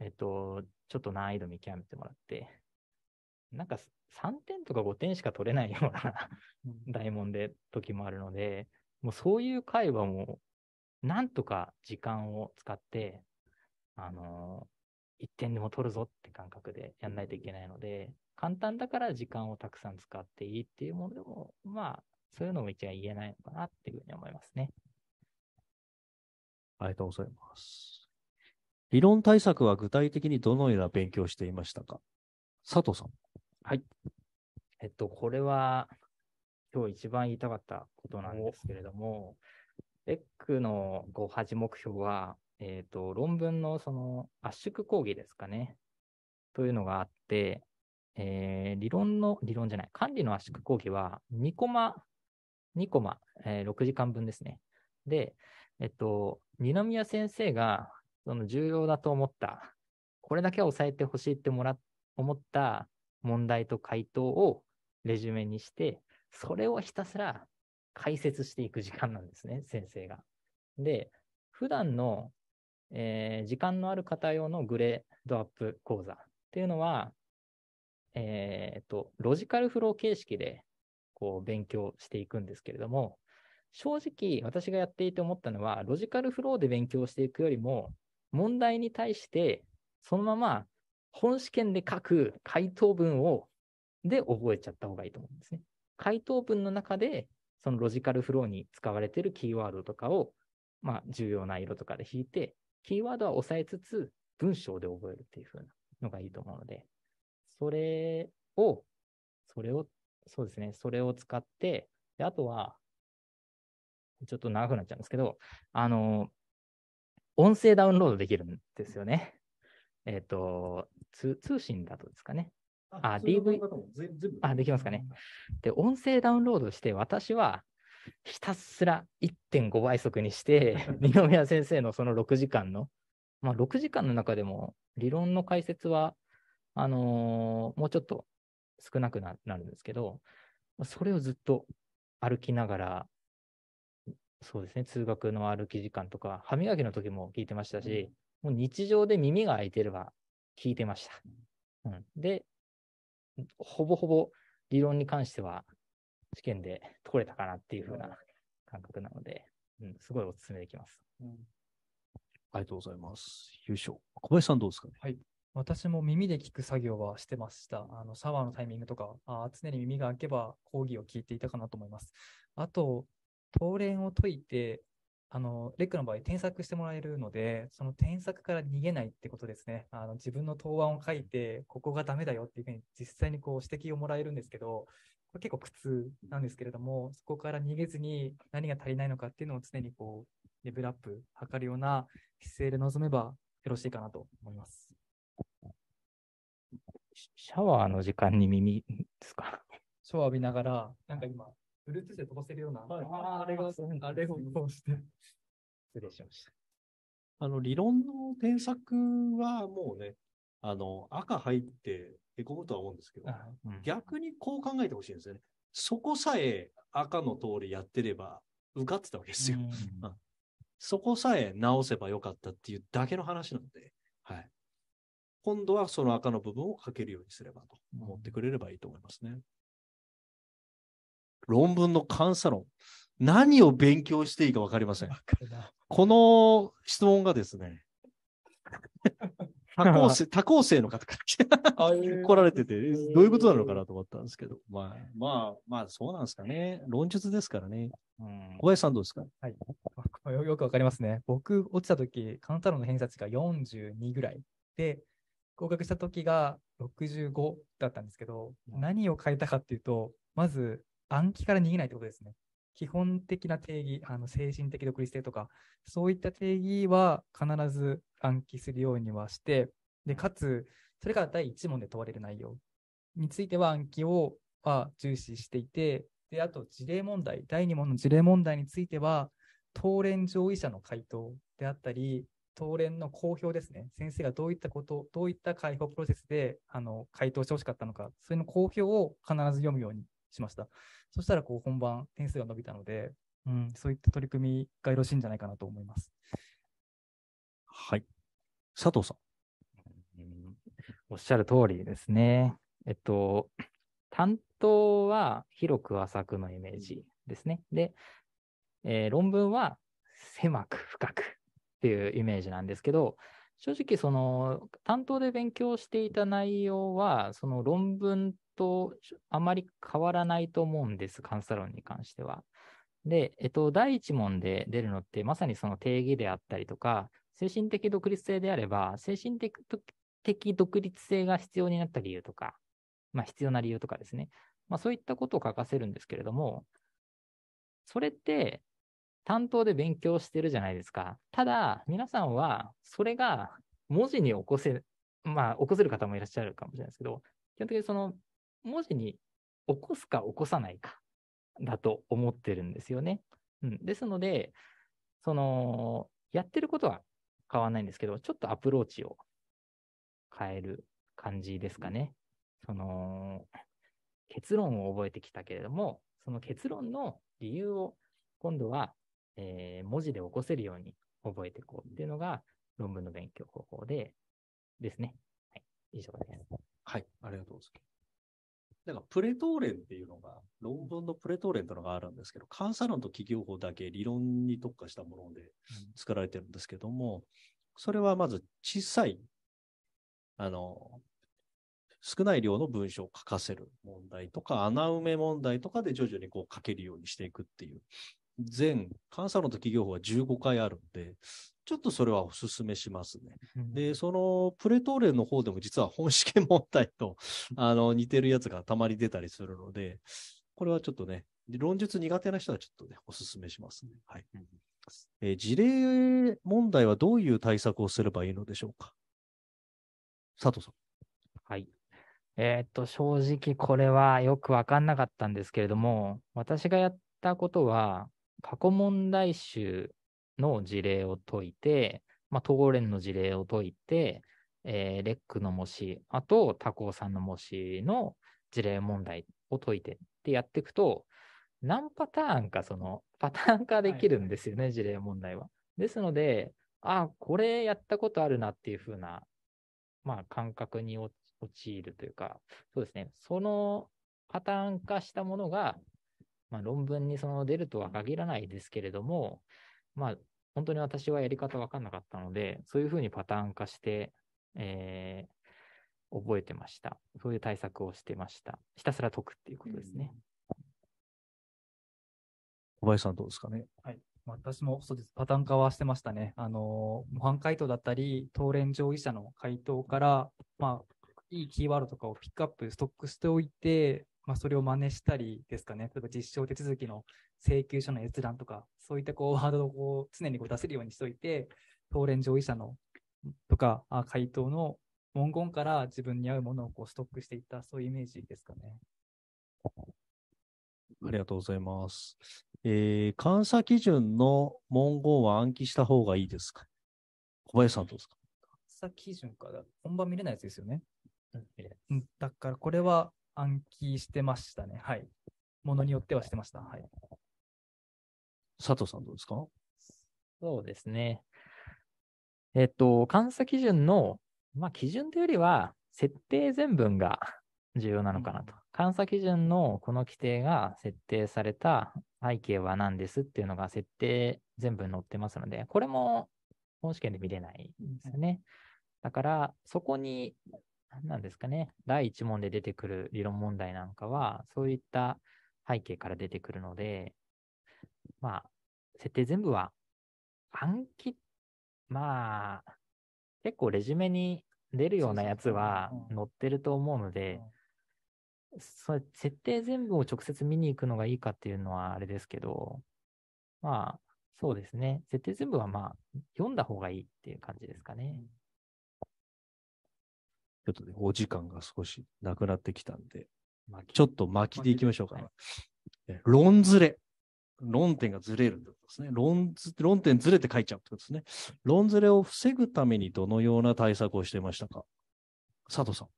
えっと、ちょっと難易度見極めてもらって、なんか3点とか5点しか取れないような *laughs* 大問で時もあるので、もうそういう会話も、なんとか時間を使って、あの1点でも取るぞって感覚でやんないといけないので、簡単だから時間をたくさん使っていいっていうものでも、まあ、そういうのも一応言えないのかなっていうふうに思いますね。ありがとうございます。理論対策は具体的にどのような勉強をしていましたか？佐藤さん。はいえっと、これは、今日一番言いたかったことなんですけれども、ベックのこう8目標は、えっと、論文のその圧縮講義ですかね。というのがあって、えー理論の、理論じゃない、管理の圧縮講義は2コマ、2コマ、えー6時間分ですね。で、えっと、二宮先生が、その重要だと思った、これだけは押さえてほしいってもら、思った問題と回答をレジュメにして、それをひたすら解説していく時間なんですね、先生が。で、普段の、えー時間のある方用のグレードアップ講座っていうのは、えーっと、ロジカルフロー形式でこう勉強していくんですけれども、正直私がやっていて思ったのは、ロジカルフローで勉強していくよりも、問題に対してそのまま本試験で書く回答文を、で覚えちゃった方がいいと思うんですね。回答文の中で、そのロジカルフローに使われているキーワードとかを、まあ、重要な色とかで引いて、キーワードは押さえつつ、文章で覚えるっていう風なのがいいと思うので、それを、それを、そうですね、それを使って、であとは、ちょっと長くなっちゃうんですけど、あの、音声ダウンロードできるんですよね。えっ、と、通通信だとですかね。あ DV あ、できますかね。で、音声ダウンロードして、私はひたすら1.5倍速にして、*laughs* 二宮先生のその6時間の、まあ6時間の中でも理論の解説は、あのーもうちょっと少なくななるんですけど、それをずっと歩きながら、そうですね、通学の歩き時間とか、歯磨きの時も聞いてましたし、もう日常で耳が開いてれば聞いてました。うん、で、ほぼほぼ理論に関しては試験で取れたかなっていう風な感覚なので、うん、すごいお勧めできます。ありありがとうございます。優勝。小林さんどうですかね？私も耳で聞く作業はしてました。あの、シャワーのタイミングとか、あー常に耳が開けば講義を聞いていたかなと思います。あと、答練を解いて、あの、レックの場合、添削してもらえるので、その添削から逃げないってことですね。あの、自分の答案を書いて、ここがダメだよっていうふうに実際にこう指摘をもらえるんですけど、これ結構苦痛なんですけれども、そこから逃げずに何が足りないのかっていうのを常にこう、レベルアップ、図るような姿勢で臨めばよろしいかなと思います。シシャワーの時間に耳ですか？シャワー浴びながら、なんか今、Bluetooth で飛ばせるような、あーあれが、あれをこうして。失礼しました。あの、理論の添削はもうね、あの、赤入ってへこむとは思うんですけど、あうん逆にこう考えてほしいんですよね。そこさえ赤の通りやってれば受かってたわけですよ。うん *laughs* そこさえ直せばよかったっていうだけの話なので、はい。今度はその赤の部分を書けるようにすればと思ってくれればいいと思いますね。論文の監査論。何を勉強していいかわかりません。この質問がですね、*laughs* 多校生、多校生の方から来られてて、えどういうことなのかなと思ったんですけど、まあ、まあ、まあ、そうなんですかね。論述ですからね。うん小林さんどうですか？よよくわかりますね。僕、落ちた時、カンタロウの偏差値が42ぐらいで、合格した時が65だったんですけど、うん何を変えたかっていうと、まず暗記から逃げないってことですね。基本的な定義、あの精神的独立性とか、そういった定義は必ず暗記するようにはして、で、かつ、それが第1問で問われる内容については暗記をは重視していて、で、あと事例問題、第2問の事例問題については、答練上位者の回答であったり、答練の公表ですね。先生がどういったこと、どういった解放プロセスで、あの、回答してほしかったのか、それの公表を必ず読むようにしました。そしたら、こう、本番、点数が伸びたので、うん、そういった取り組みがよろしいんじゃないかなと思います。はい。佐藤さん。うんおっしゃる通りですね。えっと、担当は広く浅くのイメージですね。で、えー論文は狭く深くっていうイメージなんですけど、正直その担当で勉強していた内容は、その論文とあまり変わらないと思うんです、監査論に関しては。で、えっと、第一問で出るのって、まさにその定義であったりとか、精神的独立性であれば、精神的的独立性が必要になった理由とか、まあ必要な理由とかですね。まあそういったことを書かせるんですけれども、それって担当で勉強してるじゃないですか。ただ、皆さんはそれが文字に起こせ、まあ起こせる方もいらっしゃるかもしれないですけど、基本的にその文字に起こすか起こさないかだと思ってるんですよね。うん。ですので、その、やってることは変わらないんですけど、ちょっとアプローチを変える感じですかね。その、結論を覚えてきたけれども、その結論の理由を今度は、えー文字で起こせるように覚えていこうっていうのが論文の勉強方法で、ですね。はい。以上です。はい。ありがとうございます。なんか、プレトーレンっていうのが、論文のプレトーレンというのがあるんですけど、監査論と企業法だけ理論に特化したもので作られてるんですけども、それはまず小さい、あの、少ない量の文章を書かせる問題とか、穴埋め問題とかで徐々にこう書けるようにしていくっていう。全、監査論と企業法は15回あるんで、ちょっとそれはお勧めしますね。で、そのプレトーレンの方でも実は本試験問題とあの似てるやつがたまに出たりするので、これはちょっとね、論述苦手な人はちょっとね、お勧めしますね。はい。えー事例問題はどういう対策をすればいいのでしょうか？佐藤さん。はい。えーっと、正直これはよくわかんなかったんですけれども、私がやったことは、過去問題集の事例を解いて、まあ、東連の事例を解いて、えーレックの模試、あと他校さんの模試の事例問題を解いてってやっていくと、何パターンかそのパターン化できるんですよね、事例問題は。ですので、あ、これやったことあるなっていう風なまあ、感覚にお陥るというか、そうですね、そのパターン化したものが、まあ、論文にその出るとは限らないですけれども、まあ、本当に私はやり方わかんなかったので、そういうふうにパターン化して、えー覚えてました。そういう対策をしてました。ひたすら解くっていうことですね。小林さんどうですかね？私もそうです。パターン化はしてましたね。あの、模範回答だったり、答練上位者の回答から、まあ、いいキーワードとかをピックアップ、ストックしておいて、まあ、それを真似したりですかね。例えば実証手続きの請求書の閲覧とか、そういったこう、ワードをこう常にこう出せるようにしておいて、答練上位者のとか、あ回答の文言から自分に合うものをこうストックしていった、そういうイメージですかね。ありがとうございます。えー、監査基準の文言は暗記した方がいいですか？小林さんどうですか？さ基準か、本番見れないやつですよね。うん、だからこれは暗記してましたね。はい。ものによってはしてました。はい。佐藤さんどうですか？そうですね。えっと、監査基準の、まあ、基準というよりは、設定全文が *laughs* 重要なのかなと。監査基準のこの規定が設定された背景は何ですっていうのが設定全文載ってますので、これも本試験で見れないんですよね。だから、そこに、なんですかね、第一問で出てくる理論問題なんかは、そういった背景から出てくるので、まあ、設定全部は暗記、まあ、結構レジュメに出るようなやつは載ってると思うので、そ設定全部を直接見に行くのがいいかっていうのはあれですけど、まあ、そうですね。設定全部はまあ、読んだ方がいいっていう感じですかね。ちょっとね、お時間が少しなくなってきたんで、まあちょっと巻きでいきましょうか。論ずれ。論点がずれるってことですね。論ず論点ずれて書いちゃうってことですね。論ずれを防ぐためにどのような対策をしてましたか？佐藤さん。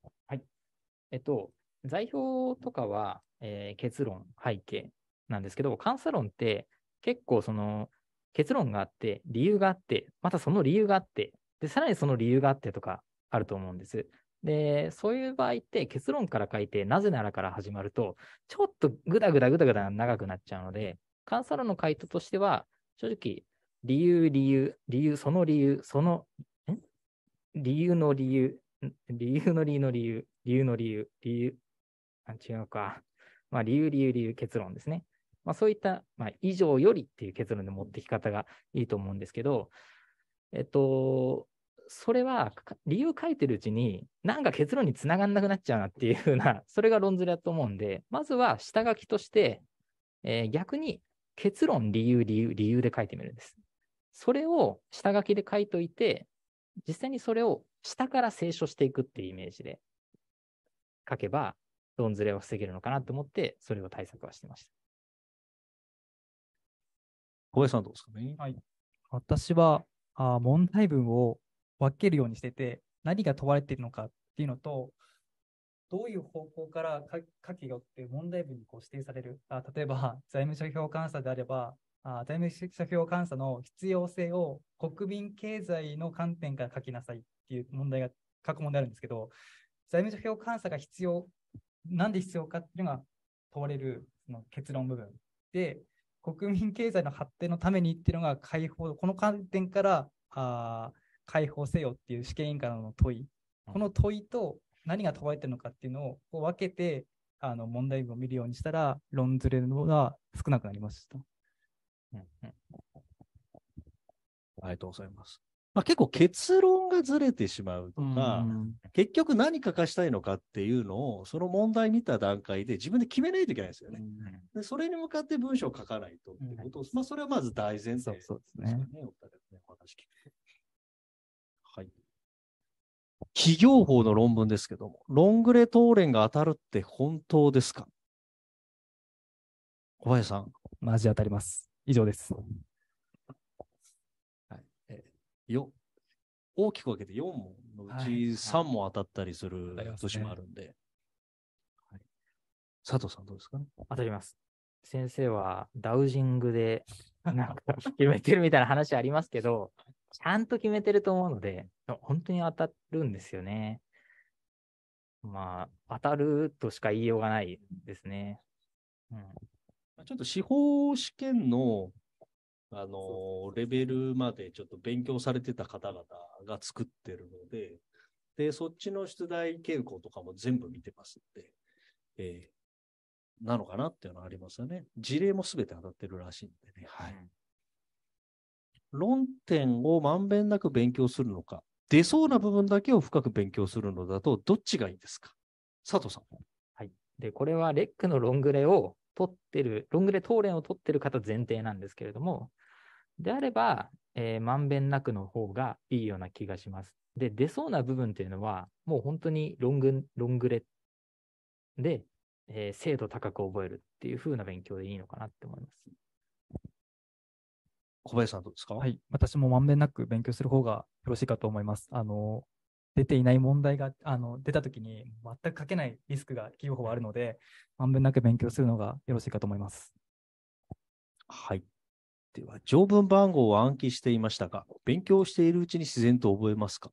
えっと、座標とかは、えー結論、背景なんですけど、監査論って結構その結論があって、理由があって、またその理由があって、で、さらにその理由があってとかあると思うんです。で、そういう場合って結論から書いて、なぜならから始まると、ちょっとぐだぐだぐだぐだ長くなっちゃうので、監査論の回答としては、正直、理由、理由、理由、その理由、その、ん理由の理由、理由の理由の理由、理由の理由、理由、あ違うか。まあ、理由、理由、理由、結論ですね。まあ、そういった、まあ、以上よりっていう結論で持ってき方がいいと思うんですけど、えっと、それはか理由書いてるうちに、なんか結論につながんなくなっちゃうなっていうふうな、*laughs* それが論ずれだと思うんで、まずは下書きとして、えー逆に結論、理由、理由、理由で書いてみるんです。それを下書きで書いといて、実際にそれを下から清書していくっていうイメージで書けば、論ずれを防げるのかなと思って、それを対策はしてました。小林さんどうですかね？私は、あー問題文を分けるようにしてて、何が問われているのかっていうのと、どういう方向から書けよって問題文にこう指定される。あ例えば、財務諸表監査であれば、あ財務諸表監査の必要性を国民経済の観点から書きなさいっていう問題が、書く問題あるんですけど、財務諸表監査が必要、なんで必要かっていうのが問われるその結論部分。で、国民経済の発展のためにっていうのが解放、この観点からあ解放せよっていう試験委員からの問い、うんこの問いと何が問われてるのかっていうのを分けてあの問題文を見るようにしたら、論ずれのが少なくなりました。うんうんありがとうございます。まあ、結構結論がずれてしまうとか、結局何書かしたいのかっていうのを、その問題見た段階で自分で決めないといけないですよね。でそれに向かって文章を書かないとってことを、まあ、それはまず大前提そうそうですね。ですよね。お二人のね、お話聞く企業法の論文ですけども、ロングレ答練が当たるって本当ですか？小林さん。マジ当たります。以上です。はい。えよ、大きく分けて4問のうちはい3問当たったりする年もあるんで。はい。佐藤さんどうですかね？当たります。先生はダウジングでなんか決めてるみたいな話ありますけど、*laughs* ちゃんと決めてると思うので、本当に当たるんですよね。まあ、当たるとしか言いようがないですね。うん、ちょっと司法試験のあの、レベルまでちょっと勉強されてた方々が作ってるので、で、そっちの出題傾向とかも全部見てますんで、えーなのかなっていうのはありますよね。事例もすべて当たってるらしいんでね。はい。論点をまんべんなく勉強するのか、出そうな部分だけを深く勉強するのだと、どっちがいいですか？佐藤さん。はいで、これはレックのロングレを取ってる、ロングレ東連を取ってる方前提なんですけれども、であれば、えーまんべんなくの方がいいような気がします。で、出そうな部分っていうのは、もう本当にロング、ロングレで、えー精度高く覚えるっていう風な勉強でいいのかなって思います。小林さんどうですか？はい。私もまんべんなく勉強する方がよろしいかと思います。あの、出ていない問題が、あの、出たときに全く書けないリスクが企業法はあるので、まんべんなく勉強するのがよろしいかと思います。はい。では、条文番号を暗記していましたが、勉強しているうちに自然と覚えますか？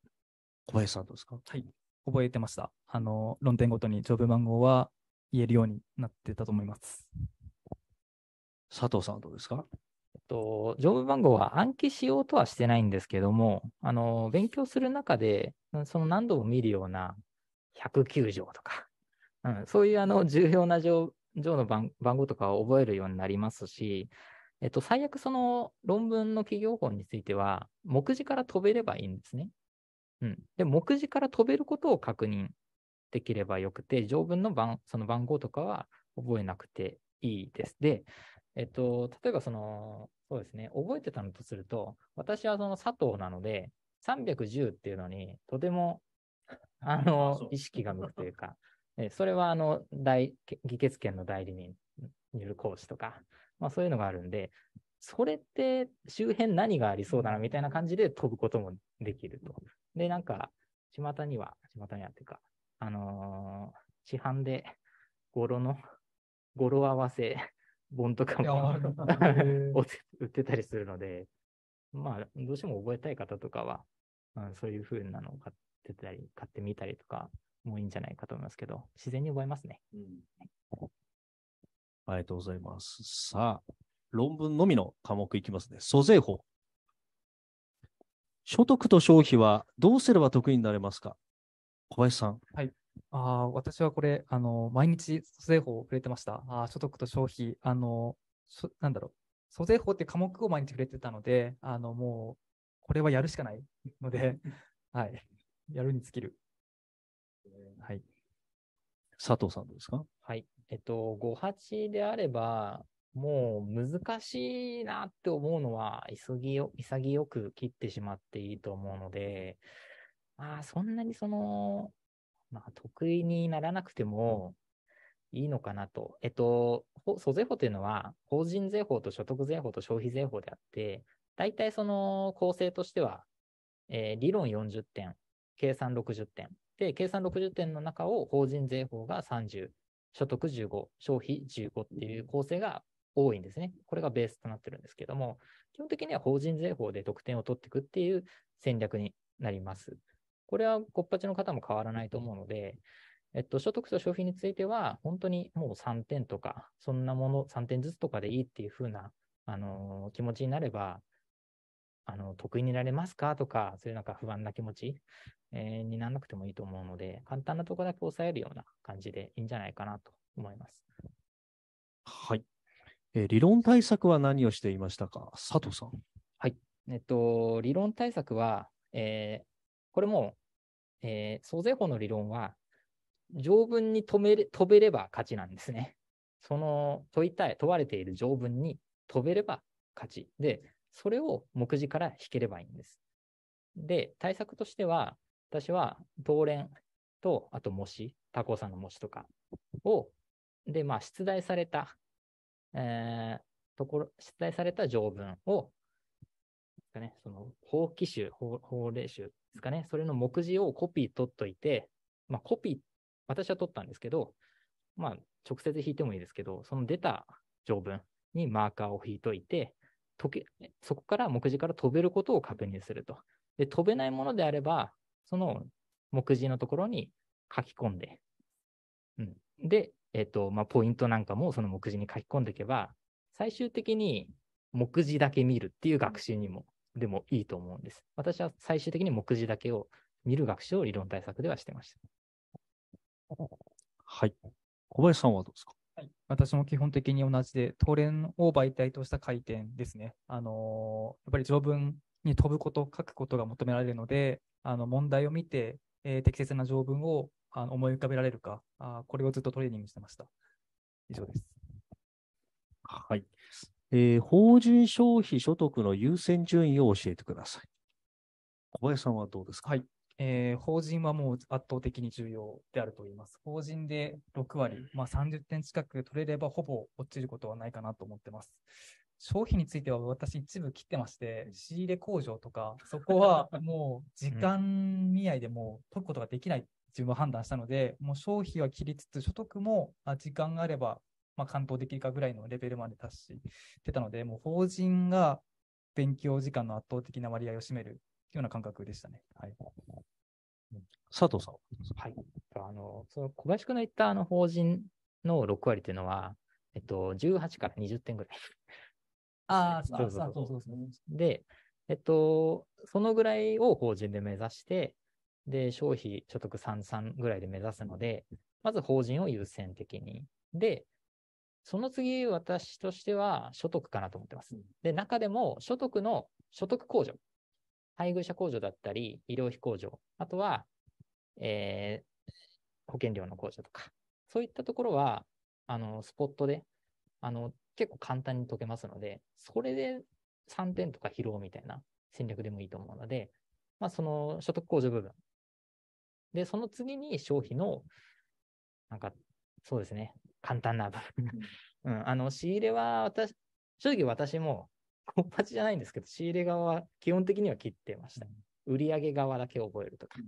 小林さんどうですか？はい。覚えてました。あの、論点ごとに条文番号は言えるようになってたと思います。佐藤さんどうですか？と、条文番号は暗記しようとはしてないんですけども、あの、勉強する中で、その何度も見るような109条とか、うん、そういうあの重要な条の番番号とかを覚えるようになりますし、えっと、最悪その論文の企業法については、目次から飛べればいいんですね。うん。で、目次から飛べることを確認できればよくて、条文の番、その番号とかは覚えなくていいです。で、えっと、例えばその、そうですね、覚えてたのとすると、私はその佐藤なので、310っていうのに、とても、あの意識が向くというか、えそれはあの、大、議決権の代理人による講師とか、まあそういうのがあるんで、それって周辺何がありそうだなみたいな感じで飛ぶこともできると。で、なんか、巷には、巷にはっていうか、あのー市販で語呂の、語呂合わせ本とかも *laughs* 売ってたりするので、まあ、どうしても覚えたい方とかは、うん、そういう風なのを買ってたり、買ってみたりとかもいいんじゃないかと思いますけど、自然に覚えますね。ありがとうございます。さあ、論文のみの科目いきますね。租税法。所得と消費はどうすれば得意になれますか？小林さん。ああ、私はこれ、あの、毎日、租税法を触れてました。あー所得と消費、あの、そなんだろう、租税法って科目を毎日触れてたので、あの、もう、これはやるしかないので、*laughs* はい。やるに尽きる。はい。佐藤さんどうですか？はい。えっと、58であれば、もう難しいなって思うのは、潔よ潔く切ってしまっていいと思うので、まあ、そんなにその、まあ、得意にならなくてもいいのかなと。えっと、ほ租税法というのは、法人税法と所得税法と消費税法であって、大体その構成としては、えー理論40点、計算60点。で、計算60点の中を法人税法が30、所得15、消費15っていう構成が多いんですね。これがベースとなってるんですけども、基本的には法人税法で得点を取っていくっていう戦略になります。これはごっぱちの方も変わらないと思うので、えっと、所得と消費については、本当にもう3点とか、そんなもの、3点ずつとかでいいっていう風な、あのー気持ちになれば、あの、得意になれますか？とか、そういうなんか不安な気持ち、えーにならなくてもいいと思うので、簡単なところだけ抑えるような感じでいいんじゃないかなと思います。はい。えー理論対策は何をしていましたか？佐藤さん。えっと、理論対策は、えーこれも、えー、租税法の理論は、条文に止めれ飛べれば勝ちなんですね。その問いたい、問われている条文に飛べれば勝ち。で、それを目次から引ければいいんです。で、対策としては、私は、東連と、あと模試、他校さんの模試とかを、で、まあ、出題された、えーところ、出題された条文を、ね、その法規集、法令集ですかね、それの目次をコピー取っといて、まあコピー、私は取ったんですけど、まあ直接引いてもいいですけど、その出た条文にマーカーを引いといて、解けそこから目次から飛べることを確認すると。で、飛べないものであれば、その目次のところに書き込んで、うん。で、えっ、と、まあ、ポイントなんかもその目次に書き込んでいけば、最終的に目次だけ見るっていう学習にも、でもいいと思うんです。私は最終的に目次だけを見る学習を理論対策ではしてました。はい。小林さんはどうですか？はい、私も基本的に同じで、東連を媒体とした回転ですね。あのーやっぱり条文に飛ぶこと、書くことが求められるので、あの問題を見て、えー適切な条文をあの思い浮かべられるかあー、これをずっとトレーニングしてました。以上です。はい。えー法人消費所得の優先順位を教えてください。小林さんはどうですか？はい。えー法人はもう圧倒的に重要であると言います。法人で6割、まあ、30点近く取れればほぼ落ちることはないかなと思ってます。消費については私一部切ってまして、仕入れ工場とか、そこは *laughs* もう時間見合いでもう解くことができない自分は判断したので、もう消費は切りつつ、所得もあ時間があれば、まあ、完登できるかぐらいのレベルまで達してたので、もう法人が勉強時間の圧倒的な割合を占めるような感覚でしたね。はい。佐藤さんは？はい。あの、その小林くんの言ったあの法人の6割っていうのは、えっと、18から20点ぐらい。ああ、*laughs* そうそうそうそうそうそう。で、えっと、そのぐらいを法人で目指して、で、消費所得33ぐらいで目指すので、まず法人を優先的に。で、その次、私としては所得かなと思ってます。で、中でも所得の所得控除。配偶者控除だったり、医療費控除。あとは、えー保険料の控除とか。そういったところは、あの、スポットで、あの、結構簡単に解けますので、それで3点とか拾うみたいな戦略でもいいと思うので、まあ、その所得控除部分。で、その次に消費の、なんか、そうですね、簡単な部分。うん、あの、仕入れは私、正直私も、コンパチじゃないんですけど、仕入れ側は基本的には切ってました。売上側だけ覚えるとか、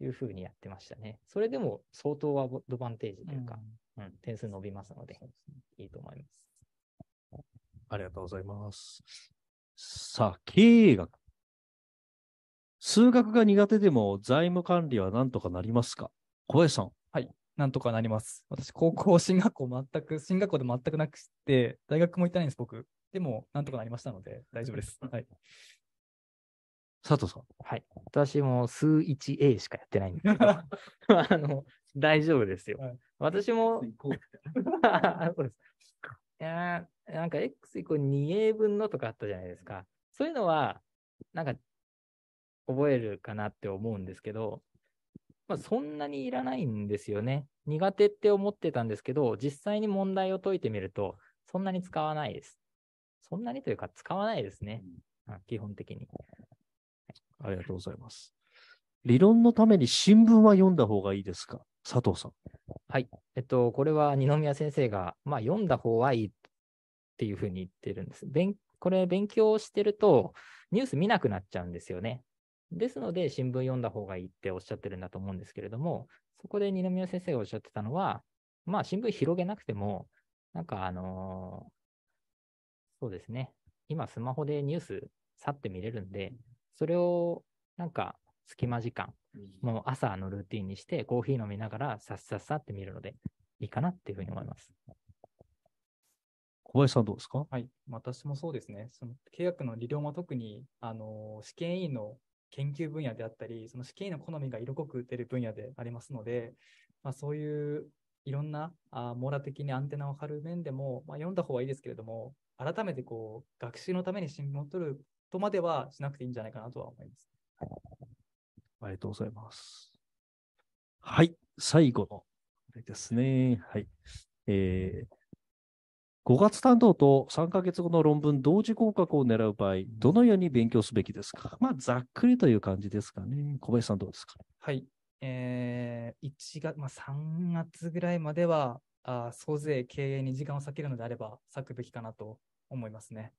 いうふうにやってましたね。それでも相当アドバンテージというか、うん、点数伸びますので、いいと思います。ありがとうございます。さあ、経営学。数学が苦手でも財務管理はなんとかなりますか？小林さん。なんとかなります。私、高校、*laughs* 進学校全く、進学校で全くなくして、大学も行ってないんです、僕。でも、なんとかなりましたので、大丈夫です。はい。佐藤さん。はい。私も数 1A しかやってないんですけど、*laughs* *laughs* あの、大丈夫ですよ。はい私も、そうです。いやーなんか x イコール 2a 分のとかあったじゃないですか。そういうのは、なんか、覚えるかなって思うんですけど、まあ、そんなにいらないんですよね。苦手って思ってたんですけど、実際に問題を解いてみると、そんなに使わないです。そんなにというか、使わないですね。うん基本的に。ありがとうございます。理論のために新聞は読んだ方がいいですか？佐藤さん。えっと、これは二宮先生が、まあ、読んだ方がいいっていうふうに言ってるんです。勉これ、勉強してると、ニュース見なくなっちゃうんですよね。ですので、新聞読んだ方がいいっておっしゃってるんだと思うんですけれども、そこで二宮先生がおっしゃってたのは、まあ、新聞広げなくても、なんか、あのーそうですね。今、スマホでニュース、さって見れるんで、それを、なんか、隙間時間、もう朝のルーティンにして、コーヒー飲みながら、さっさっさって見るので、いいかなっていうふうに思います。小林さんどうですか？はい。私もそうですね。その契約の理論は特に、あの、試験委員の研究分野であったり、その試験の好みが色濃く出る分野でありますので、まあ、そういういろんなあ網羅的にアンテナを張る面でも、まあ、読んだ方がいいですけれども、改めてこう、学習のために新聞を取るとまではしなくていいんじゃないかなとは思います。ありがとうございます。はい。最後の、あれですね。はい。えー、5月担当と3ヶ月後の論文同時合格を狙う場合、どのように勉強すべきですか？まあ、ざっくりという感じですかね。小林さんどうですか？はい。えー、1月、まあ、3月ぐらいまでは、あ総勢経営に時間を割けるのであれば、割くべきかなと思いますね。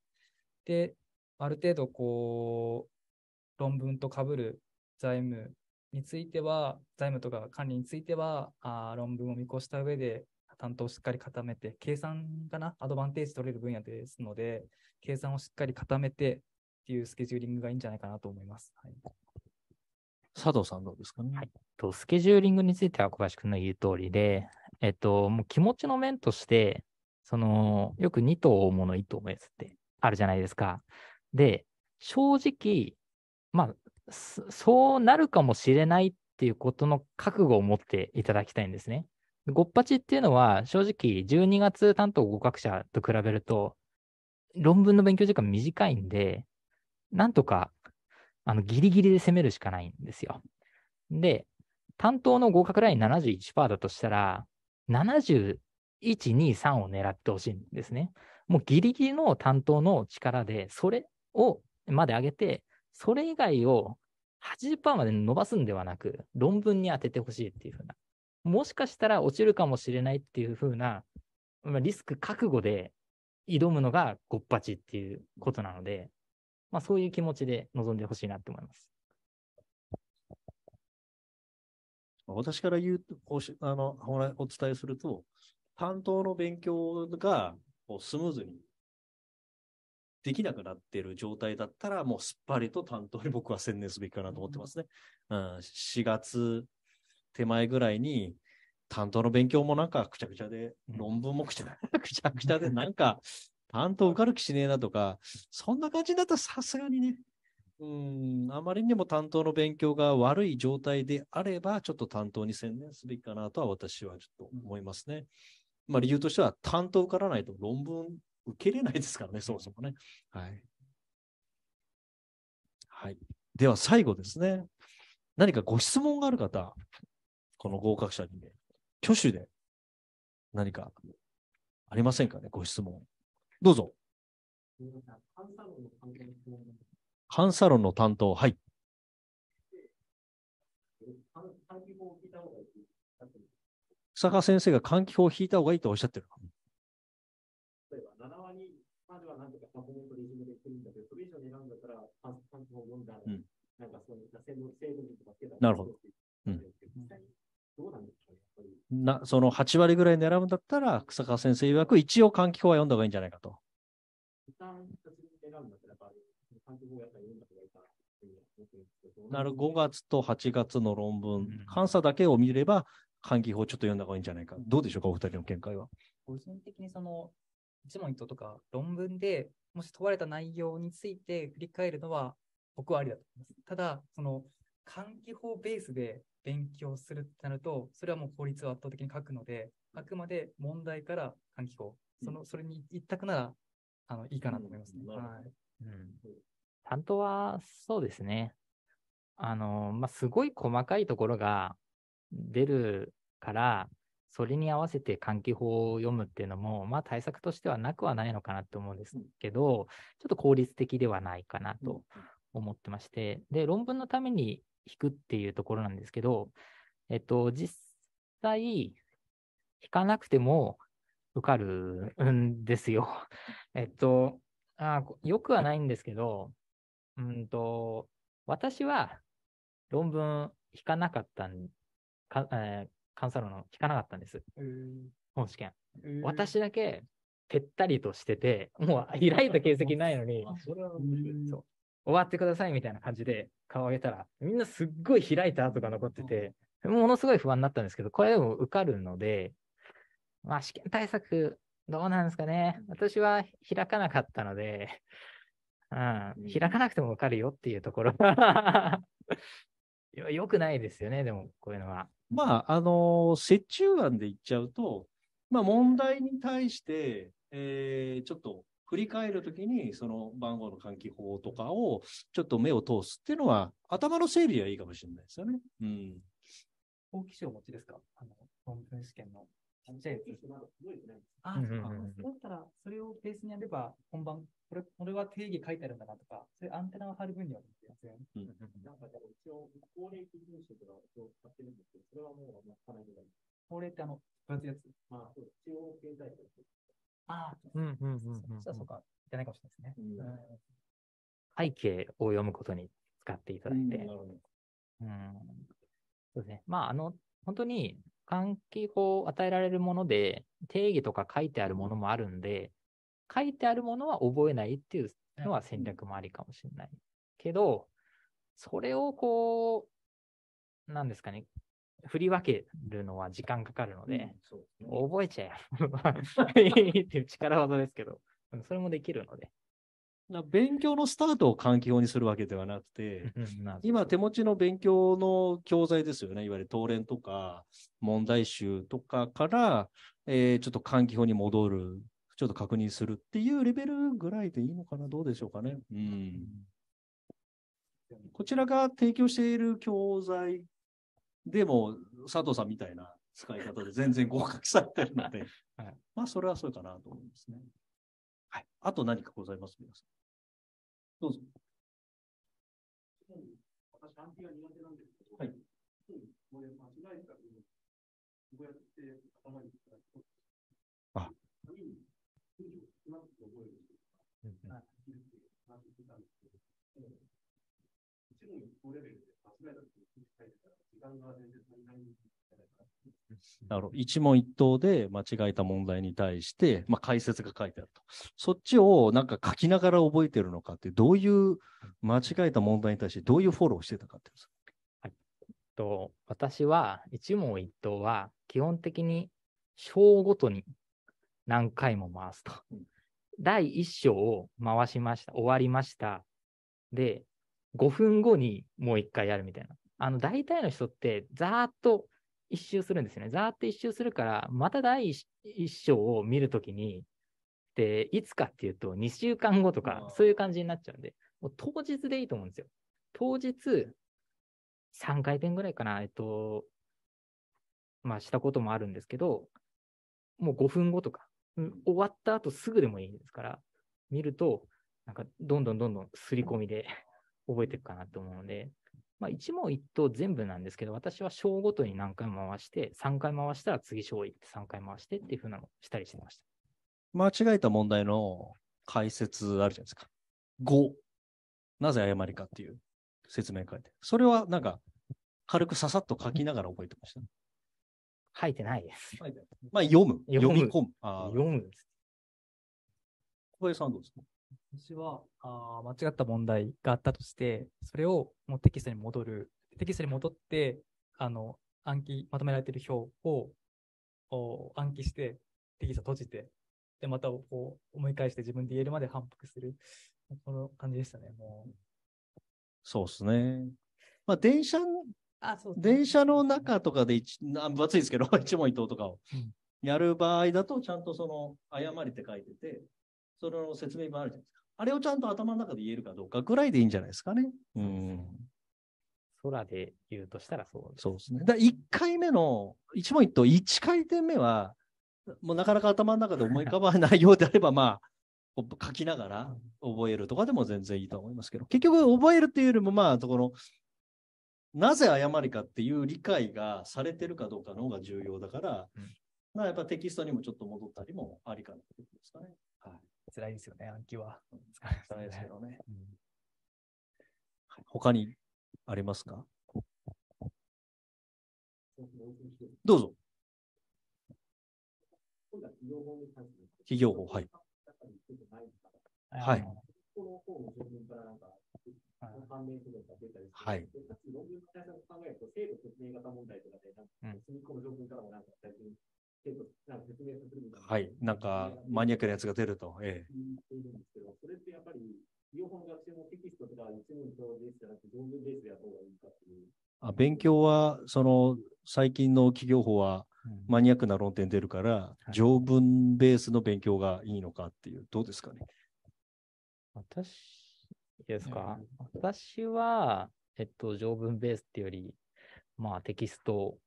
で、ある程度、こう、論文と被る財務については、財務とか管理については、あ論文を見越した上で、担当をしっかり固めて、計算かな、アドバンテージ取れる分野ですので、計算をしっかり固めてっていうスケジューリングがいいんじゃないかなと思います。はい。佐藤さんどうですかね？はいと、スケジューリングについては小林君の言う通りで、えっと、もう気持ちの面として、その、よく2頭もの1頭目ですってあるじゃないですか。で、正直、まあ、そそうなるかもしれないっていうことの覚悟を持っていただきたいんですね。ごっぱちっていうのは、正直、12月担当合格者と比べると、論文の勉強時間短いんで、なんとか、あの、ギリギリで攻めるしかないんですよ。で、担当の合格ライン71%だとしたら、71、2、3を狙ってほしいんですね。もうギリギリの担当の力で、それをまで上げて、それ以外を80%まで伸ばすんではなく、論文に当ててほしいっていうふうな。もしかしたら落ちるかもしれないっていうふうな、まあ、リスク覚悟で挑むのがごっぱちっていうことなので、まあそういう気持ちで臨んでほしいなって思います。私から言うと、おしあの、お伝えすると、担当の勉強がこうスムーズにできなくなっている状態だったら、もうすっぱりと担当に僕は専念すべきかなと思ってますね。うん、4月手前ぐらいに、担当の勉強もなんかくちゃくちゃで、うん論文もくちゃ *laughs* くちゃくちゃで、なんか、担当受かる気しねえなとか、そんな感じだったらさすがにね、うん、あまりにも担当の勉強が悪い状態であれば、ちょっと担当に専念すべきかなとは私はちょっと思いますね。まあ理由としては、担当受からないと論文受けれないですからね、そもそもね。はい。はい。では最後ですね。何かご質問がある方、この合格者にね、挙手で何かありませんかね、ご質問。どうぞ。カンサロンの担当、はい。草川先生が換気法を引いた方がいいとおっしゃってる。例えば、7割まではなんとかサポートレジュメできるんだけど、それ以上に選んだったら、パンパンを読んだら、うんなんかそういかつけたらなるほどうん実際にどうなんですかね、やっぱり。な、その8割ぐらい狙うんだったら、草川先生曰く一応換気法は読んだ方がいいんじゃないかと。なるんですけど。なる5月と8月の論文うん、監査だけを見れば、換気法ちょっと読んだ方がいいんじゃないか。どうでしょうか、お二人の見解は。個人的にその一問一答とか論文でもし問われた内容について振り返るのは僕はありだと思います。ただ、その換気法ベースで勉強するってなると、それはもう効率を圧倒的に書くので、あくまで問題から換気法、そのそれに一択ならあのいいかなと思いますね。うんはい。うん。担当はそうですね。あの、まあ、すごい細かいところが出るから、それに合わせて換気法を読むっていうのも、まあ対策としてはなくはないのかなと思うんですけど、ちょっと効率的ではないかなと思ってまして、で、論文のために引くっていうところなんですけど、えっと、実際、引かなくても受かるんですよ。*laughs* えっと、あーよくはないんですけど、うんと、私は論文引かなかったん、かえー、カンサロの引かなかったんです。本試験。私だけ、ぺったりとしてて、もう開いた形跡ないのに、それは面白い。そう終わってくださいみたいな感じで顔を上げたら、みんなすっごい開いた跡が残ってて、ものすごい不安になったんですけど、これでも受かるので、まあ試験対策、どうなんですかね。私は開かなかったので、うん、開かなくても受かるよっていうところが *laughs* よよくないですよね、でもこういうのは。まあ、あの、折衷案で言っちゃうと、まあ、問題に対して、えーちょっと振り返るときに、その番号の換気法とかを、ちょっと目を通すっていうのは、頭の整理はいいかもしれないですよね。うん。法規書をお持ちですか？あの、論文試験の。ちっちゃいやつ。あ、うんそうかだったら、それをベースにやれば、本番、これ、これは定義書いてあるんだなとか、そういうアンテナを張る分にはできますよね。なんかでも一応、法令基準書とかを使ってるんですけど、それはもう、まあ、かなりだ法令ってあの、分厚いやつ。まあ、そう、中央経済庁ああ、うんうんうんうん。そしたらそうか、じゃないか。もしれないですね。背景を読むことに使っていただいて。うんそうですね。まあ、あの、本当に換気法を与えられるもので、定義とか。書いてあるものもあるん。で、書い。てあるものは覚えない。ってい。うのは戦略もありかもしれない。けど、それをこう、なんですかね、振り分けるのは時間かかるので、そうですね覚えちゃえ。*laughs* っていう力技ですけど、うんそれもできるので、な勉強のスタートを環境にするわけではなくて、今手持ちの勉強の教材ですよね。いわゆる答練とか問題集とかから、えーちょっと環境に戻る、ちょっと確認するっていうレベルぐらいでいいのかなどうでしょうかね。うん。こちらが提供している教材でも、佐藤さんみたいな使い方で全然合格されてるので、はいまあ、それはそうかなと思いますね。はい。あと何かございます皆さん？どうぞ。私、暗記が苦手なんですけど、はい。これ間違えたら、こうやって頭に使うと、あ一問一答で間違えた問一答で間違えた問題に対して、まあ、解説が書いてあると。そっちをなんか書きながら覚えてるのかって、どういう間違えた問題に対してどういうフォローをしてたかっていうんですか。と私は一問一答は基本的に章ごとに何回も回すとうん。第一章を回しました。終わりました。で、5分後にもう一回やるみたいな。あの、大体の人ってざーっと一周するんですよね。ざーっと一周するから、また第一一章を見るときに、で、いつかっていうと2週間後とかそういう感じになっちゃうんで、もう当日でいいと思うんですよ。当日、3回転ぐらいかな、えっと、まあしたこともあるんですけど、もう5分後とか、うん終わった後すぐでもいいですから、見ると、なんかどんどんどんどん刷り込みで覚えていくかなと思うので、まあ一問一答全部なんですけど、私は章ごとに何回も回して、3回回したら次章行って3回回してっていう風なのをしたりしてました。間違えた問題の解説あるじゃないですか。5。なぜ誤りかっていう説明書いて。それはなんか、軽くささっと書きながら覚えてました。書いてないです。まあ、読む。読み込む。読むんです。小林さんどうですか？私はあー間違った問題があったとして、それをもうテキストに戻る。テキストに戻って、あの、暗記、まとめられている表をお暗記して、テキスト閉じて、で、またこう思い返して自分で言えるまで反復する。この感じでしたね、もう。そうですね。まあ、電車、あ、そう電車の中とかで一、あ分厚いですけど、*laughs* 一問一答とかをうんやる場合だと、ちゃんとその、誤りって書いてて、その説明文あるじゃないですか。あれをちゃんと頭の中で言えるかどうかぐらいでいいんじゃないですかね。うん。空で言うとしたらそうです。そうですね。だ1回目の、一問一答、1回転目は、もうなかなか頭の中で思い浮かばないようであれば、*laughs* まあ、こう書きながら覚えるとかでも全然いいと思いますけど、結局覚えるっていうよりも、まあ、そこの、なぜ誤りかっていう理解がされてるかどうかの方が重要だから、うんまあやっぱテキストにもちょっと戻ったりもありかなってことですかね。はい。辛いですよね、暗記は。辛いですけどね。うんはい他にありますか？どうぞ。企業法はい。はいはいでかつ論文の対策を考えると、制度説明型問題とかで、なんか、隅っこの条文からもなんか最近、制度、なんか説明するみたいな。はい。なんか、マニアックなやつが出ると。ええ。聞いているんですけど、それってやっぱり、両方の学習もテキストとか一問一答ベースじゃなくて、論文ベースでやった方がいいかっていう。あ勉強は、その、最近の企業法はうんマニアックな論点出るから、い条文ベースの勉強がいいのかっていう、どうですかね？私、ですか、私は、えっと、条文ベースっていうより、まあテキスト、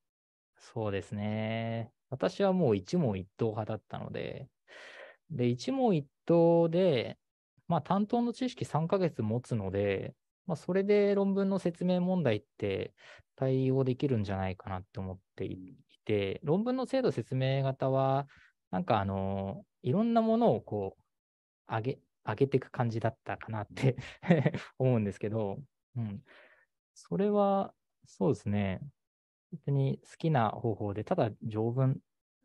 そうですね。私はもう一問一答派だったので、で、一問一答で、まあ担当の知識3ヶ月持つので、まあそれで論文の説明問題って対応できるんじゃないかなって思っていて、論文の制度説明型は、なんかあの、いろんなものをこう、上げ、上げていく感じだったかなって *laughs* 思うんですけど、うん。それは、そうですね。別に好きな方法で、ただ条文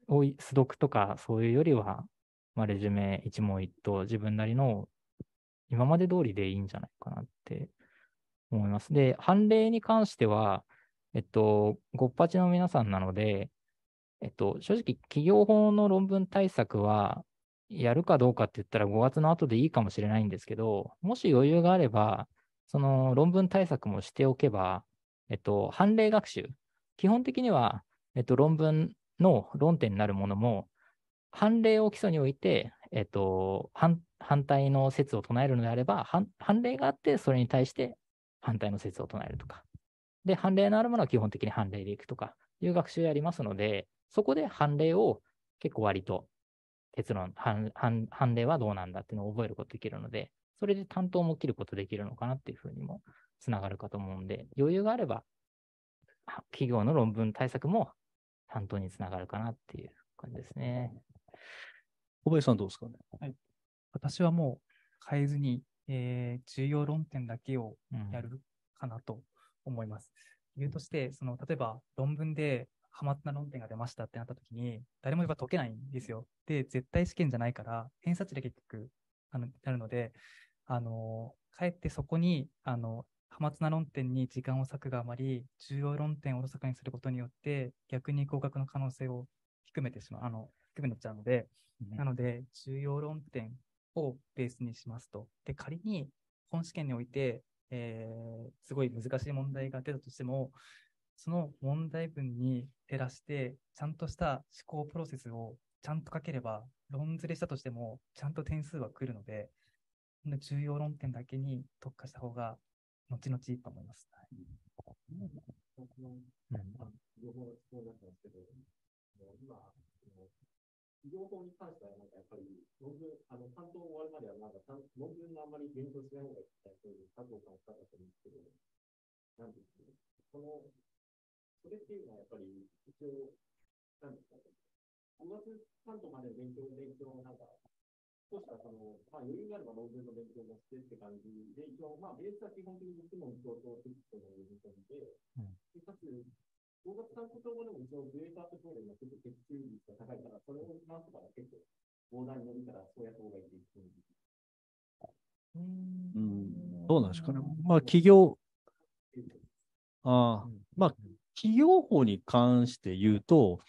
を素読とかそういうよりは、まあ、レジュメ一問一答、自分なりの今まで通りでいいんじゃないかなって思います。で、判例に関しては、えっと、ごっぱちの皆さんなので、えっと、正直、企業法の論文対策は、やるかどうかって言ったら5月の後でいいかもしれないんですけど、もし余裕があれば、その論文対策もしておけば、えっと、判例学習。基本的には、えっと、論文の論点になるものも、判例を基礎に置いて、えっと、反対の説を唱えるのであれば、判例があって、それに対して反対の説を唱えるとか。で、判例のあるものは基本的に判例でいくとかいう学習やりますので、そこで判例を結構割と結論、判判例はどうなんだっていうのを覚えることできるので、それで担当も切ることできるのかなっていうふうにもつながるかと思うんで、余裕があれば、企業の論文対策も担当につながるかなっていう感じですね。小林さんどうですかね？私はもう変えずに、えー重要論点だけをうんやるかなと思います。理由として、その、例えば論文でハマった論点が出ましたってなった時に、誰もやっぱ解けないんですよ。で、絶対試験じゃないから、偏差値で結局、あの、なるので、あの、かえってそこに、あの、ハマツな論点に時間を割くがあまり、重要論点をおろそかにすることによって、逆に合格の可能性を低めてしまう、あの、低めになっちゃうので、なので、重要論点をベースにしますと。で、仮に本試験において、えーすごい難しい問題が出たとしても、その問題文に照らして、ちゃんとした思考プロセスをちゃんと書ければ、論ずれしたとしても、ちゃんと点数は来るので、重要論点だけに特化した方が、後々いいと思います。情報が必要になってますけど、今、その情報に関しては、なん。かやっぱり、論文、あの、担当終わるまでは、なん。か、論文のあん。まり勉強しない方がいいみたいな、そういう加藤さん。おっしゃったと思うん。ですけど、なん。ですけど、この、それっていうのはやっぱり、一応、なん。ですかね、5月担当までの勉強、勉強なん。か、そうしたら、その、まあ、余裕があれば論文の勉強もしてって感じで、一応、まあ、ベースは基本的に質問共闘テキストの読み込みで、でかつ、合格担当後でも一応、グレートアップトーレンが結構的中率が高いから、それを回すから結構、膨大に伸びたら、そうやった方がいいって言ってうん、どうなんですかね。まあ、企業、ああ、まあ、企業法に関して言うと、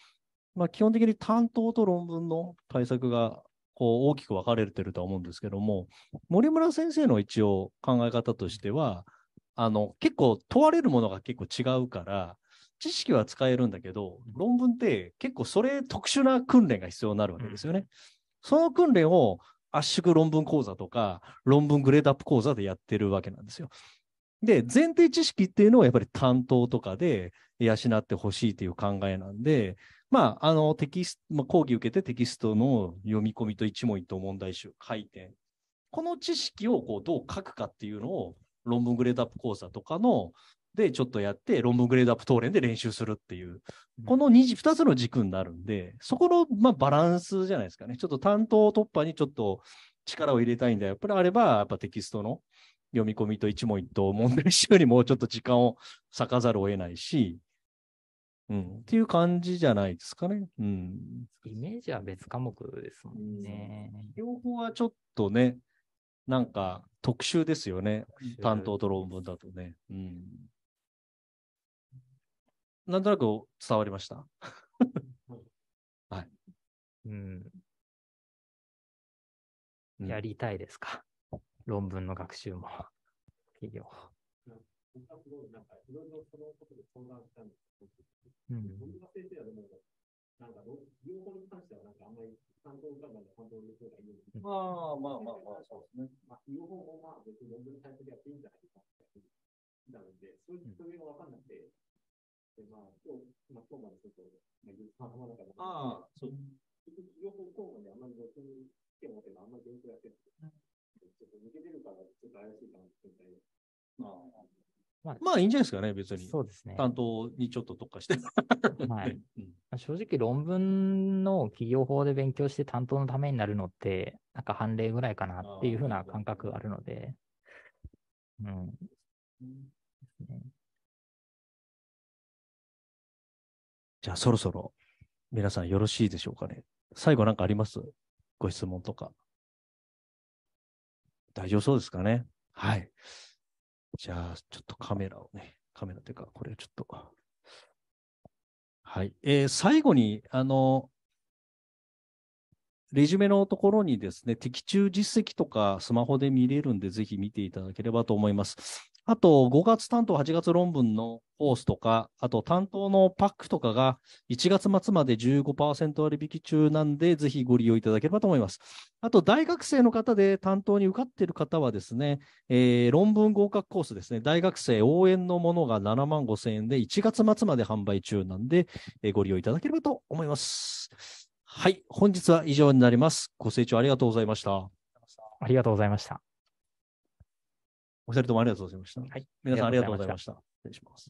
まあ、基本的に担当と論文の対策がこう大きく分かれてるとは思うんですけども、森村先生の一応考え方としては、あの結構問われるものが結構違うから、知識は使えるんだけど、論文って結構それ特殊な訓練が必要になるわけですよね。その訓練を圧縮論文講座とか、論文グレードアップ講座でやってるわけなんですよ。で、前提知識っていうのはやっぱり担当とかで養ってほしいという考えなんで、まあ、あの、テキスト、まあ、講義受けてテキストの読み込みと一問一答問題集、回転。この知識をこうどう書くかっていうのを論文グレードアップ講座とかのでちょっとやって論文グレードアップ答練で練習するっていう、この 2, 2つの軸になるんで、そこの、まあ、バランスじゃないですかね。ちょっと担当突破にちょっと力を入れたいんだよ。やっぱりあれば、やっぱテキストの読み込みと一問一答問題集にもうちょっと時間を割かざるを得ないし、うん、っていう感じじゃないですかね。うん。イメージは別科目ですもんね。両方はちょっとね、なんか特殊ですよね。担当と論文だとね。うん。なんとなく伝わりました？うん。うんやりたいですか？論文の学習も。企業。僕はすごい、なんか、いろいろそのことで相談したんですけど、うん。僕が先生はでも、なんか、両方に関しては、なんか、あんまり担当がなんか担当の人がいいように。まあまあまあまあ、そうですね。まあ、両方もまあ、別に論文の対策やっていいんじゃないかなので、そういう、そういうのが分かんなくて、で、まあ、今日、まあ、今日までちょっと、まあ、言うと、頭の中で。ああ、そう。両方交互にあんまり僕に手を持ってあんまり勉強やってる。ちょっと抜けてるから、ちょっと怪しいかなってみたいで。まあいいんじゃないですかね、別に。そうですね。担当にちょっと特化して。はいうんまあ正直論文の企業法で勉強して担当のためになるのって、なんか判例ぐらいかなっていうふうな感覚があるので、うん。ですねじゃあそろそろ皆さんよろしいでしょうかね。最後なんかあります？ご質問とか。大丈夫そうですかね？はい。じゃあちょっとカメラをね、カメラというか、これちょっと。はい。えー最後に、あの、レジュメのところにですね、的中実績とかスマホで見れるんで、ぜひ見ていただければと思います。あと、5月担当、8月論文のコースとか、あと担当のパックとかが1月末まで15%割引中なんで、ぜひご利用いただければと思います。あと、大学生の方で担当に受かっている方はですね、えー論文合格コースですね、大学生応援のものが7万5千円で1月末まで販売中なんで、えーご利用いただければと思います。はい、本日は以上になります。ご清聴ありがとうございました。ありがとうございました。お二人ともありがとうございました。はい。皆さんありがとうございました。失礼します。